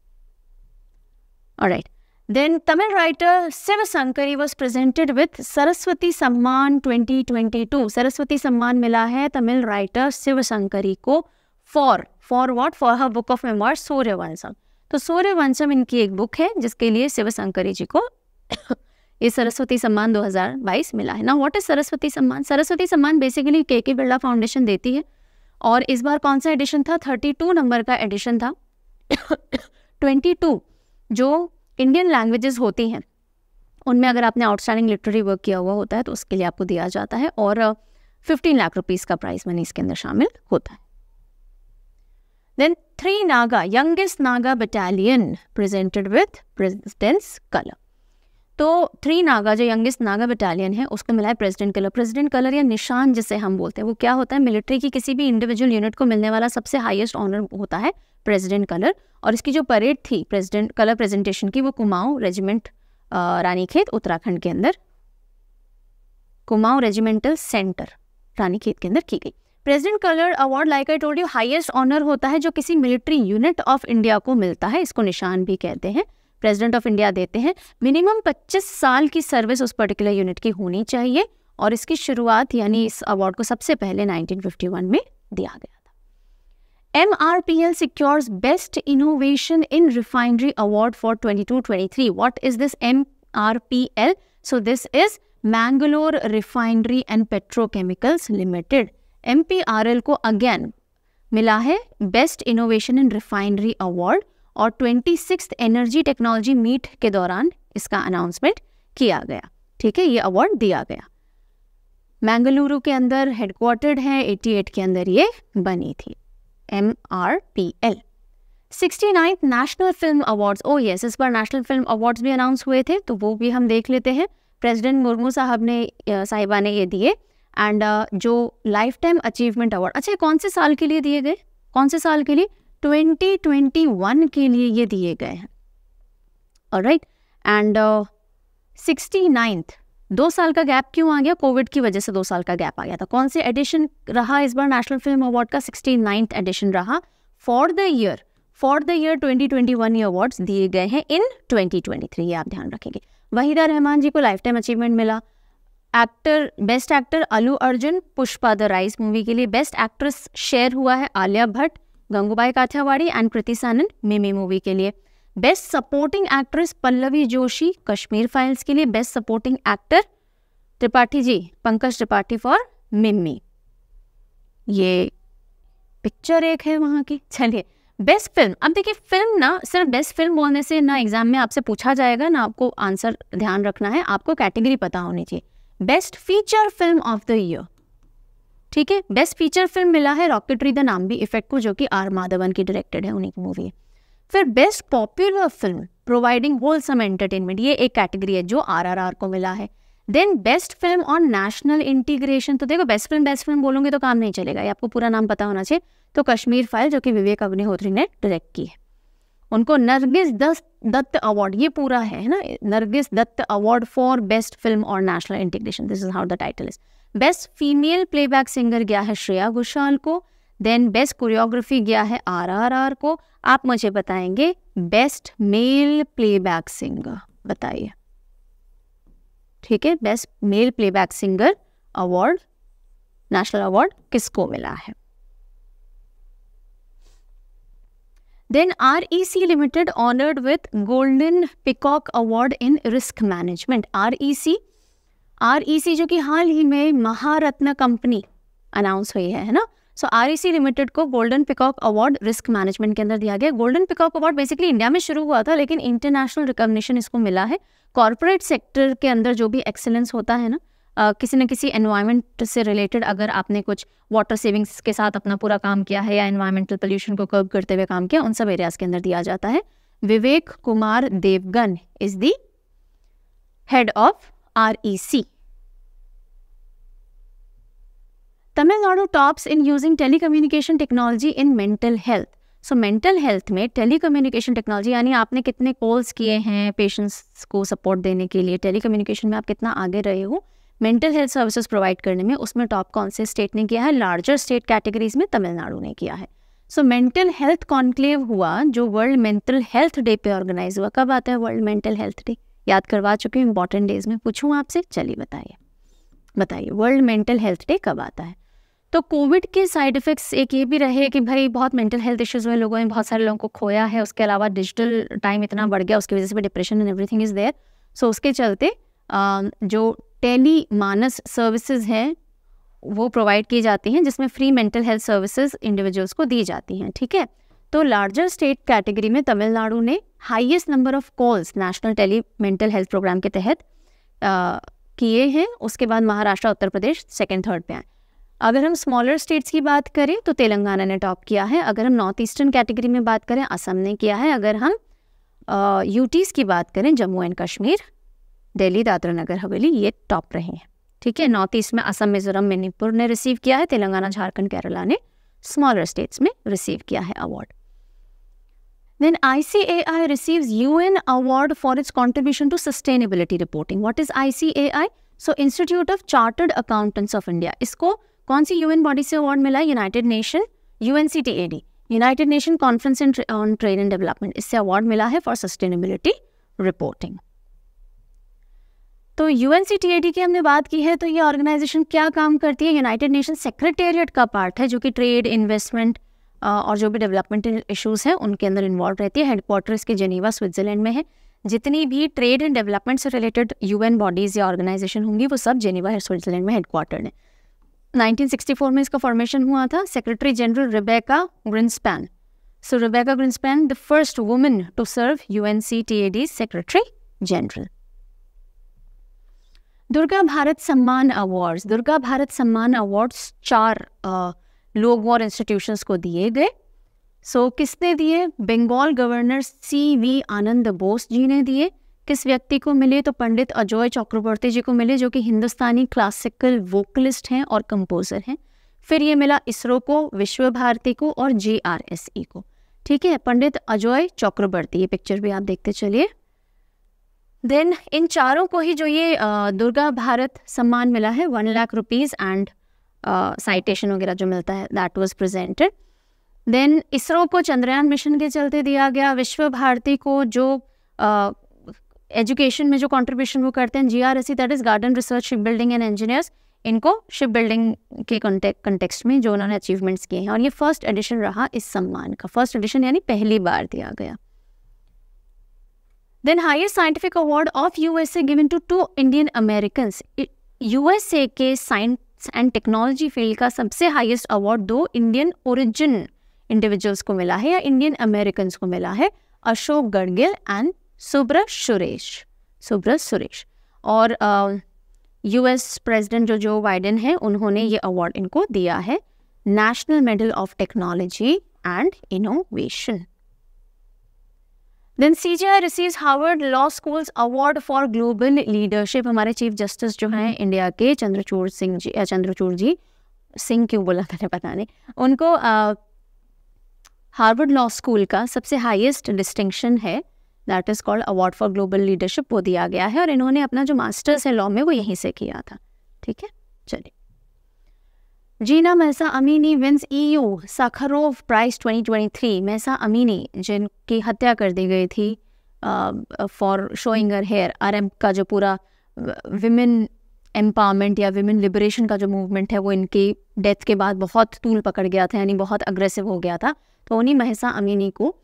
right Then Tamil writer Siva Sankari was presented with Saraswati Samman 2022. Saraswati Samman मिला है Tamil writer Sivasankari को for for what for her book of memoir Suryavansham तो सूर्यवंशम इनकी एक book है, जिसके लिए शिव शंकरी जी को ये सरस्वती सम्मान 2022 मिला है। ना व्हाट इज़ सरस्वती सम्मान सरस्वती सम्मान बेसिकली के के बिरला फाउंडेशन देती है। और इस बार कौन सा एडिशन था? 32 नंबर का एडिशन था। 22 जो इंडियन लैंग्वेजेस होती हैं। उनमें अगर आपने आउटस्टैंडिंग लिटरेरी वर्क किया हुआ होता है तो उसके लिए आपको दिया जाता है और फिफ्टीन लाख रुपीज़ का प्राइस मनी इसके अंदर शामिल होता है। Then three Naga youngest Naga battalion presented with president's colour तो थ्री नागा, जो यंगेस्ट नागा बटालियन है, उसको मिला है प्रेसिडेंट कलर प्रेसिडेंट कलर या निशान जिसे हम बोलते हैं, वो क्या होता है? मिलिट्री की किसी भी इंडिविजुअल यूनिट को मिलने वाला सबसे हाईएस्ट ऑनर होता है प्रेसिडेंट कलर और इसकी जो परेड थी प्रेसिडेंट कलर प्रेजेंटेशन की, वो कुमाऊं रेजिमेंट रानीखेत, उत्तराखंड के अंदर। कुमाऊं रेजिमेंटल सेंटर रानीखेत के अंदर की गई। President colour award like I told you highest honour होता है जो किसी मिलिट्री यूनिट ऑफ़ इंडिया को मिलता है। इसको निशान भी कहते हैं। प्रेसिडेंट ऑफ़ इंडिया देते हैं मिनिमम 25 साल की सर्विस उस पर्टिकुलर यूनिट की होनी चाहिए और इसकी शुरुआत यानी इस अवार्ड को सबसे पहले 1951 में दिया गया था। M R P L secures best innovation in refinery award for 22-23 what is this M R P L so this is Mangalore refinery and petrochemicals limited M P R L को again मिला है best innovation in refinery award और twenty six energy technology meet के दौरान इसका announcement किया गया। ठीक है ये अवार्ड दिया गया। मैंगलुरु के अंदर हेडक्वार्टर्ड है 88 के अंदर ये बनी थी। M R P L sixty ninth national film awards oh yes इस बार नेशनल फ़िल्म अवार्ड्स भी अनाउंस हुए थे तो वो भी हम देख लेते हैं। प्रेसिडेंट मुर्मू साहब ने साहिबा ने ये दिए। एंड uh, जो लाइफ टाइम अचीवमेंट अवार्ड अच्छा कौन से साल के लिए दिए गए? कौन से साल के लिए? 2021 के लिए ये दिए गए हैं। राइट एंड सिक्सटी नाइन्थ दो साल का गैप क्यों आ गया? कोविड की वजह से दो साल का गैप आ गया था। कौन से एडिशन रहा इस बार नेशनल फ़िल्म अवार्ड का? सिक्सटी नाइन्थ एडिशन रहा for the year for the year 2021 ये अवार्ड्स दिए गए हैं इन 2023 ये आप ध्यान रखेंगे। वहीदा रहमान जी को लाइफ टाइम अचीवमेंट मिला। Actor best actor Allu Arjun, Pushpa the rise movie के लिए बेस्ट एक्ट्रेस शेयर हुआ है आलिया भट्ट। गंगूबाई काठियावाड़ी एंड कृति सानन मिमी मूवी के लिए। Best supporting actress Pallavi Joshi Kashmir files के लिए best supporting actor Tripathi ji Pankaj Tripathi for Mimi ये पिक्चर एक है वहाँ की। चलिए बेस्ट फ़िल्म अब देखिए फ़िल्म ना, सिर्फ़ बेस्ट फ़िल्म बोलने से ना एग्ज़ाम में आपसे पूछा जाएगा, ना आपको आंसर ध्यान रखना है, आपको कैटेगरी पता होनी चाहिए। Best feature film of the year ठीक है? बेस्ट फीचर फ़िल्म मिला है रॉकेटरी द नाम भी इफ़ेक्ट को, जो कि आर माधवन की डायरेक्टेड है, उन्हीं की मूवी है। फिर best popular film providing wholesome entertainment ये एक कैटेगरी है जो आरआरआर को मिला है। Then best film on national integration तो देखो बेस्ट फ़िल्म बेस्ट फ़िल्म बोलोगे तो काम नहीं चलेगा, ये आपको पूरा नाम पता होना चाहिए। तो कश्मीर फ़ाइल जो कि विवेक अग्निहोत्री ने डायरेक्ट की है। उनको नरगिस दत्त अवार्ड ये पूरा है ना? Nargis Dutt award for best film और national integration this is how the title is best female playback singer गया है श्रेया घोषाल को। देन बेस्ट कोरियोग्राफी गया है आर आर आर को। आप मुझे बताएँगे बेस्ट मेल प्लेबैक सिंगर बताइए। ठीक है best male playback singer award national award किसको मिला है? Then REC Limited honored with Golden Peacock Award in Risk Management. REC REC जो कि हाल ही में महारत्न कंपनी अनाउंस हुई है है ना? सो आर लिमिटेड को golden peacock award risk management के अंदर दिया गया। Golden peacock award basically India में शुरू हुआ था लेकिन इंटरनेशनल रिकॉग्निशन इसको मिला है। कॉरपोरेट सेक्टर के अंदर जो भी एक्सेलेंस होता है ना Uh, किसी न किसी एनवायरनमेंट से रिलेटेड अगर आपने कुछ वाटर सेविंग्स के साथ अपना पूरा काम किया है या एनवायरमेंटल पोल्यूशन को कर्व करते हुए काम किया उन सब एरियाज़ के अंदर दिया जाता है। Vivek Kumar Devgan is the head of E C Tamil Nadu tops in using telecommunication technology in mental health so mental health में टेलीकम्युनिकेशन टेक्नोलॉजी यानी आपने कितने कॉल्स किए हैं पेशेंट्स को सपोर्ट देने के लिए टेलीकम्युनिकेशन में आप कितना आगे रहे हो मेंटल हेल्थ सर्विसेज़ प्रोवाइड करने में उसमें टॉप कौन से स्टेट ने किया है? लार्जर स्टेट कैटेगरीज में तमिलनाडु ने किया है. सो मेंटल हेल्थ कॉन्क्लेव हुआ, जो वर्ल्ड मेंटल हेल्थ डे पे ऑर्गेनाइज हुआ। कब आता है वर्ल्ड मेंटल हेल्थ डे याद करवा चुके हैं इंपॉर्टेंट डेज़ में पूछूँ आपसे। चलिए बताइए। बताइए वर्ल्ड मेंटल हेल्थ डे कब आता है? तो कोविड के साइड इफ़ेक्ट्स एक ये भी रहे कि भाई बहुत मेंटल हेल्थ इश्यूज़ हुए, लोगों ने बहुत सारे लोगों को खोया है, उसके अलावा डिजिटल टाइम इतना बढ़ गया, उसकी वजह से भी depression and everything is there so उसके चलते जो टेली मानस सर्विसेज़ हैं, वो प्रोवाइड की जाती हैं, जिसमें free mental health services individuals को दी जाती हैं, ठीक है? तो लार्जर स्टेट कैटेगरी में तमिलनाडु ने highest number of calls national tele mental health programme के तहत किए हैं। उसके बाद महाराष्ट्र, उत्तर प्रदेश सेकेंड थर्ड पे आए। अगर हम स्मॉलर स्टेट्स की बात करें तो तेलंगाना ने टॉप किया है। अगर हम नॉर्थ ईस्टर्न कैटेगरी में बात करें असम ने किया है। अगर हम यूटीज़ की बात करें जम्मू एंड कश्मीर दिल्ली दादरा नगर, हवेली, ये टॉप रहे हैं। ठीक है? नॉर्थ ईस्ट में असम मिजोरम मणिपुर ने रिसीव किया है। तेलंगाना, झारखंड, केरला ने स्मॉलर स्टेट्स में रिसीव किया है award Then ICAI receives UN award for its contribution to sustainability reporting. What is ICAI? So institute of chartered accountants of India इसको कौन सी यूएन बॉडी से अवार्ड मिला? United Nation UNCTAD United Nation conference on trade and development इससे award मिला है for sustainability reporting तो UNCTAD की हमने बात की है तो ये ऑर्गेनाइजेशन क्या काम करती है? यूनाइटेड नेशन सेक्रेटेरिएट का पार्ट है, जो कि ट्रेड इन्वेस्टमेंट और जो भी डेवलपमेंटल इश्यूज़ हैं, उनके अंदर इन्वॉल्व रहती है। हेडक्वार्टर इसके जेनीवा स्विट्जरलैंड में है। जितनी भी ट्रेड एंड डेवलपमेंट से रिलेटेड यूएन बॉडीज़ या ऑर्गेनाइजेशन होंगी, वो सब जेनीवा स्विट्जरलैंड में हेडक्वार्टर है। 1964 में इसका फॉर्मेशन हुआ था। Secretary general Rebeca Grynspan so Rebeca Grynspan the first women to serve U N secretary general Durga Bharat Samman awards Durga Bharat Samman awards चार लोग और इंस्टीट्यूशंस को दिए गए। सो so, किसने दिए? Bengal governor C V Ananda Bose ji ने दिए। किस व्यक्ति को मिले? तो पंडित अजोय चक्रवर्ती जी को मिले जो कि हिंदुस्तानी क्लासिकल वोकलिस्ट हैं और कंपोजर हैं। फिर ये मिला इसरो को विश्व भारती को और जे आर एस ई को। ठीक है पंडित अजय चक्रवर्ती ये पिक्चर भी आप देखते चलिए। देन इन चारों को ही जो ये दुर्गा भारत सम्मान मिला है one lakh rupees and citation वगैरह जो मिलता है that was presented then ISRO को चंद्रयान मिशन के चलते दिया गया विश्व भारती को जो एजुकेशन uh, में जो कंट्रीब्यूशन वो करते हैं G R S C that is garden research ship building and engineers इनको शिप बिल्डिंग के कंटेक्स्ट में जो उन्होंने अचीवमेंट्स किए हैं। और ये फ़र्स्ट एडिशन रहा इस सम्मान का। फ़र्स्ट एडिशन यानी पहली बार दिया गया। Then higher scientific award of USA given to to Indian American USA के साइंस एंड टेक्नोलॉजी फ़ील्ड का सबसे हाईएस्ट अवार्ड दो इंडियन ओरिजिन इंडिविजुअल्स को मिला है या इंडियन अमेरिकन को मिला है अशोक गढ़गिल एंड सुब्रत सुरेश सुब्रत सुरेश और यूएस प्रेसिडेंट जो जो बाइडेन है, उन्होंने ये अवार्ड इनको दिया है national medal of technology and innovation then C G I receive Harvard law schools award for global leadership हमारे चीफ जस्टिस जो हैं इंडिया के चंद्रचूड़ सिंह जी चंद्रचूड़ जी सिंह क्यों बोला था पता नहीं। उनको हार्वर्ड लॉ स्कूल का सबसे हाईएस्ट डिस्टिंक्शन है। That is called award for global leadership वो दिया गया है। और इन्होंने अपना जो मास्टर्स है लॉ में वो यहीं से किया था। ठीक है? चलिए। Jina Mahsa Amini wins EU Sakharov prize 2023 Mahsa Amini, जिनकी हत्या कर दी गई थी फॉर शोइंग अर हेयर, आरएम का जो पूरा विमेन एम्पावरमेंट या विमेन लिबरेशन का जो मूवमेंट है, वो इनकी डेथ के बाद बहुत तूल पकड़ गया था, यानी बहुत अग्रेसिव हो गया था। तो उन्हीं महसा अमीनी को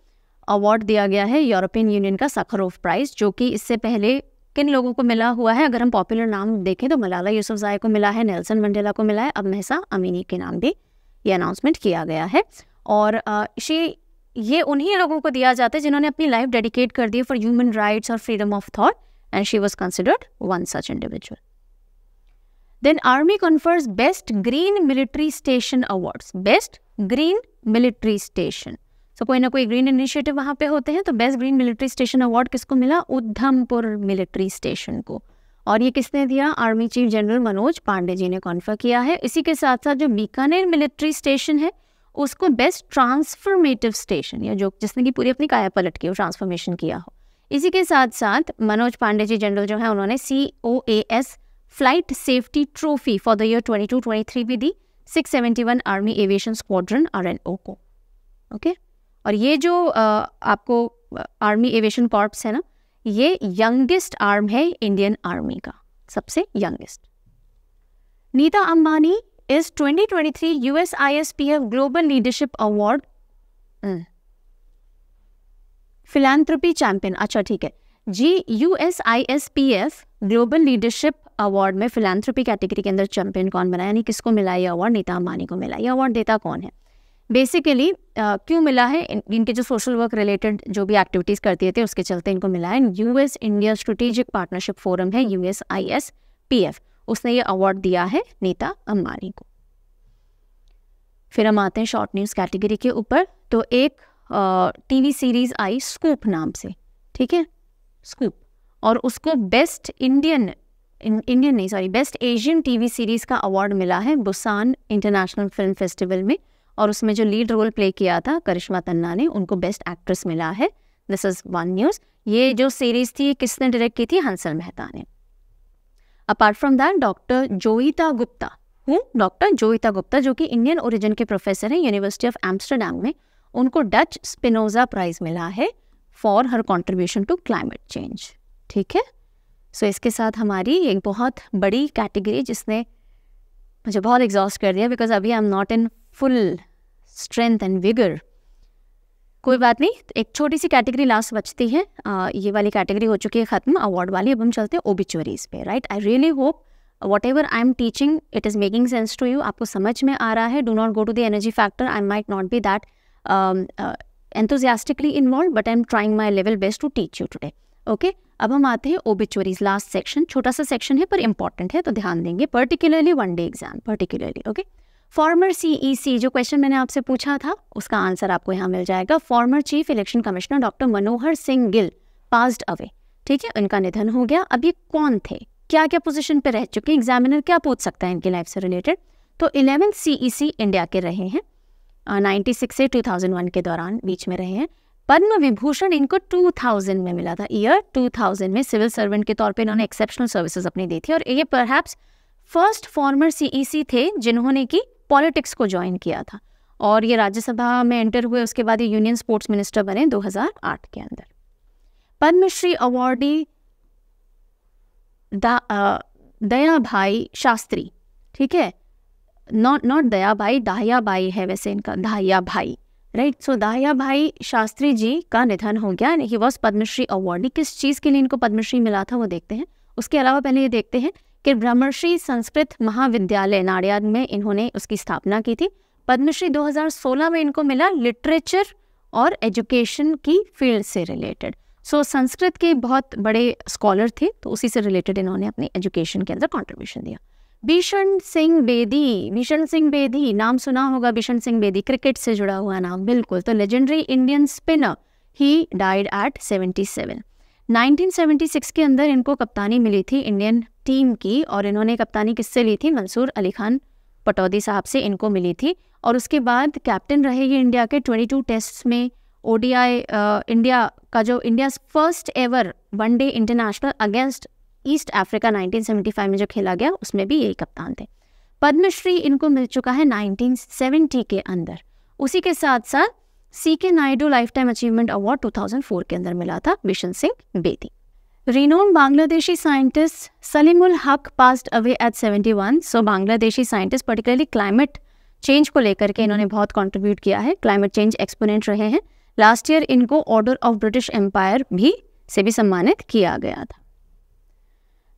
अवार्ड दिया गया है यूरोपियन यूनियन का सखरोफ प्राइज़ जो कि इससे पहले किन लोगों को मिला हुआ है? अगर हम पॉपुलर नाम देखें तो मलाला यूसुफजाई को मिला है, नेल्सन मंडेला को मिला है, अब महसा अमीनी के नाम भी ये अनाउंसमेंट किया गया है। और शी, ये उन्हीं लोगों को दिया जाता है जिन्होंने अपनी लाइफ डेडिकेट कर दी फॉर ह्यूमन राइट्स और freedom of thought and she was considered one such individual then army confers best green military station awards best green military station तो कोई ना कोई ग्रीन इनिशिएटिव वहाँ पे होते हैं तो best green military station award किसको मिला? उधमपुर मिलिट्री स्टेशन को। और ये किसने दिया? Army chief general Manoj Pande ji ने कॉन्फर किया है। इसी के साथ साथ जो बीकानेर मिलिट्री स्टेशन है, उसको बेस्ट ट्रांसफॉर्मेटिव स्टेशन या जो जिसने की पूरी अपनी काया पलट की हो ट्रांसफॉर्मेशन किया हो। इसी के साथ साथ मनोज पांडे जी जनरल जो है, उन्होंने C O A S flight safety trophy for the year twenty two twenty three भी दी। Six seventy one army aviation squadron R N O को। Okay okay? और ये जो आपको आर्मी एविएशन कॉर्प्स है ना, ये यंगेस्ट आर्म है इंडियन आर्मी का, सबसे youngest Nita Ambani is 2023 US ISPF global leadership award philanthropy champion अच्छा ठीक है. जी U S I S P F global leadership award में फिलैंथ्रोपी कैटेगरी के अंदर चैंपियन कौन बना यानी किसको मिला ये अवार्ड नीता अंबानी को मिला। ये अवार्ड देता कौन है? बेसिकली uh, क्यों मिला है? इन, इनके जो सोशल वर्क रिलेटेड जो भी एक्टिविटीज़ करती थे उसके चलते इनको मिला है। U S India strategic partnership forum है U S I S P F उसने ये अवार्ड दिया है नीता अंबानी को। फिर हम आते हैं शॉर्ट न्यूज़ कैटेगरी के ऊपर। तो एक टीवी सीरीज़ आई स्कूप नाम से ठीक है? स्कूप और उसको बेस्ट इंडियन इंडियन नहीं sorry best Asian TV series का अवार्ड मिला है बुसान इंटरनेशनल फ़िल्म फेस्टिवल में। और उसमें जो लीड रोल प्ले किया था करिश्मा तन्ना ने उनको बेस्ट एक्ट्रेस मिला है। दिस इज़ वन न्यूज़ ये जो सीरीज़ थी किसने डायरेक्ट की थी? हंसल मेहता ने। Apart from that doctor Joyeeta Gupta हूँ? डॉक्टर जोईता गुप्ता जो कि इंडियन ओरिजिन के प्रोफेसर हैं यूनिवर्सिटी ऑफ़ एम्स्टरडैम में उनको डच स्पिनोजा प्राइज मिला है for her contribution to climate change ठीक है? सो so, इसके साथ हमारी एक बहुत बड़ी कैटेगरी जिसने मुझे बहुत एग्जॉस्ट कर दिया बिकॉज़ अभी I am not in full strength and vigour कोई बात नहीं एक छोटी सी कैटेगरी लास्ट बचती है। आ, ये वाली कैटेगरी हो चुकी है ख़त्म अवार्ड वाली। अब हम चलते हैं ओबिचुअरीज पे right I really hope whatever I am teaching it is making sense to you आपको समझ में आ रहा है। Do not go to the energy factor I might not be that enthusiastically involve but I am trying my level best to teach you today okay अब हम आते हैं ओबिचुअरीज लास्ट सेक्शन छोटा सा सेक्शन है पर इंपॉर्टेंट है तो ध्यान देंगे। Particularly one day exam particularly okay former CEC जो क्वेश्चन मैंने आपसे पूछा था, उसका आंसर आपको यहाँ मिल जाएगा। Former chief election commissioner doctor Manohar Singh Gill passed away ठीक है? इनका निधन हो गया। अब ये कौन थे? क्या क्या पोजीशन पे रह चुके एग्जामिनर क्या पूछ सकता है इनकी लाइफ से रिलेटेड तो इलेवन सीईसी इंडिया के रहे हैं। नाइन्टी सिक्स से टू थाउज़ेंड वन के दौरान बीच में रहे हैं। पद्म विभूषण इनको 2000 में मिला था। ईयर 2000 में सिविल सर्वेंट के तौर पे इन्होंने एक्सेप्शनल सर्विसेज़ अपनी दी थी। और ये परहैप्स फ़र्स्ट फॉर्मर सीईसी थे जिन्होंने की पॉलिटिक्स को ज्वाइन किया था और ये राज्यसभा में एंटर हुए, उसके बाद ये यूनियन स्पोर्ट्स मिनिस्टर बने 2008 के अंदर। पद्मश्री अवार्डी दया भाई शास्त्री, ठीक है? नॉट नॉट दया भाई दाहिया भाई है वैसे इनका दाहिया भाई राइट सो दाहिया भाई शास्त्री जी का निधन हो गया। He was Padma Shri awardee. किस चीज़ के लिए इनको पद्मश्री मिला था वो देखते हैं। उसके अलावा पहले ये देखते हैं कि ब्रह्मश्री संस्कृत महाविद्यालय नाड़ियाद में इन्होंने उसकी स्थापना की थी। पद्मश्री 2016 में इनको मिला लिटरेचर और एजुकेशन की फ़ील्ड से रिलेटेड। सो so, संस्कृत के बहुत बड़े स्कॉलर थे तो उसी से रिलेटेड इन्होंने अपने एजुकेशन के अंदर कंट्रीब्यूशन दिया। भीषण सिंह बेदी भीषण सिंह बेदी नाम सुना होगा भीषण सिंह बेदी क्रिकेट से जुड़ा हुआ नाम बिल्कुल। तो legendary Indian spinner he died at 77 1976 के अंदर इनको कप्तानी मिली थी इंडियन टीम की और इन्होंने कप्तानी किससे ली थी? मंसूर अली खान पटौदी साहब से इनको मिली थी। और उसके बाद कैप्टन रहे ये इंडिया के 22 टेस्ट में ओडीआई इंडिया का जो India first ever one day international against East Africa 1975 में जो खेला गया, उसमें भी यही कप्तान थे। पद्मश्री इनको मिल चुका है 1970 के अंदर। उसी के साथ साथ C K Naidu lifetime achievement award 2004 के अंदर मिला था, Bishan Singh Bedi. Renowned Bangladeshi scientist Saleemul Huq passed away at 71 so Bangladeshi scientist particularly climate change को लेकर के इन्होंने बहुत कंट्रीब्यूट किया है। क्लाइमेट चेंज एक्सपोनेंट रहे हैं। लास्ट ईयर इनको ऑर्डर ऑफ़ ब्रिटिश एम्पायर भी से भी सम्मानित किया गया था।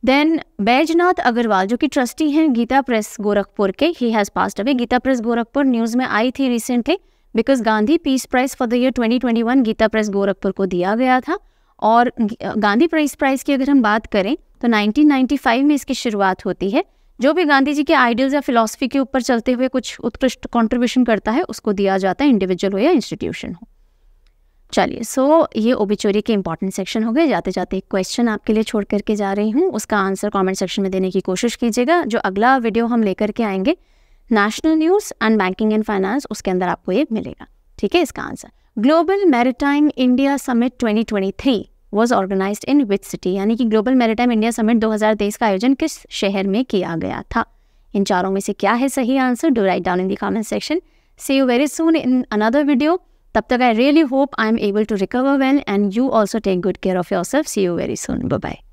देन बैजनाथ अग्रवाल, जो कि ट्रस्टी हैं गीता प्रेस गोरखपुर के he has passed away Gita press Gorakhpur news में आई थी recently because Gandhi peace prize for the year 2021 Gita press Gorakhpur को दिया गया था। और गांधी प्राइस प्राइज की अगर हम बात करें तो 1995 में इसकी शुरुआत होती है। जो भी गांधी जी के आइडियल्स या फिलोसफी के ऊपर चलते हुए कुछ उत्कृष्ट कंट्रीब्यूशन करता है, उसको दिया जाता है इंडिविजुअल हो या इंस्टीट्यूशन हो। चलिए सो ये ओबिचोरी के इंपॉर्टेंट सेक्शन हो गए। जाते जाते एक क्वेश्चन आपके लिए छोड़ करके जा रही हूँ। उसका आंसर कमेंट सेक्शन में देने की कोशिश कीजिएगा। जो अगला वीडियो हम लेकर के आएँगे national news and banking and finance उसके अंदर आपको ये मिलेगा। ठीक है, इसका answer global maritime India summit 2023 was organised in which city यानी कि ग्लोबल मैरिटाइम इंडिया समिट 2023 का आयोजन किस शहर में किया गया था? इन चारों में से क्या है सही answer? Do write down in the comment section see you very soon in another video तब तक I really hope I am able to recover well and you also take good care of yourself see you very soon bye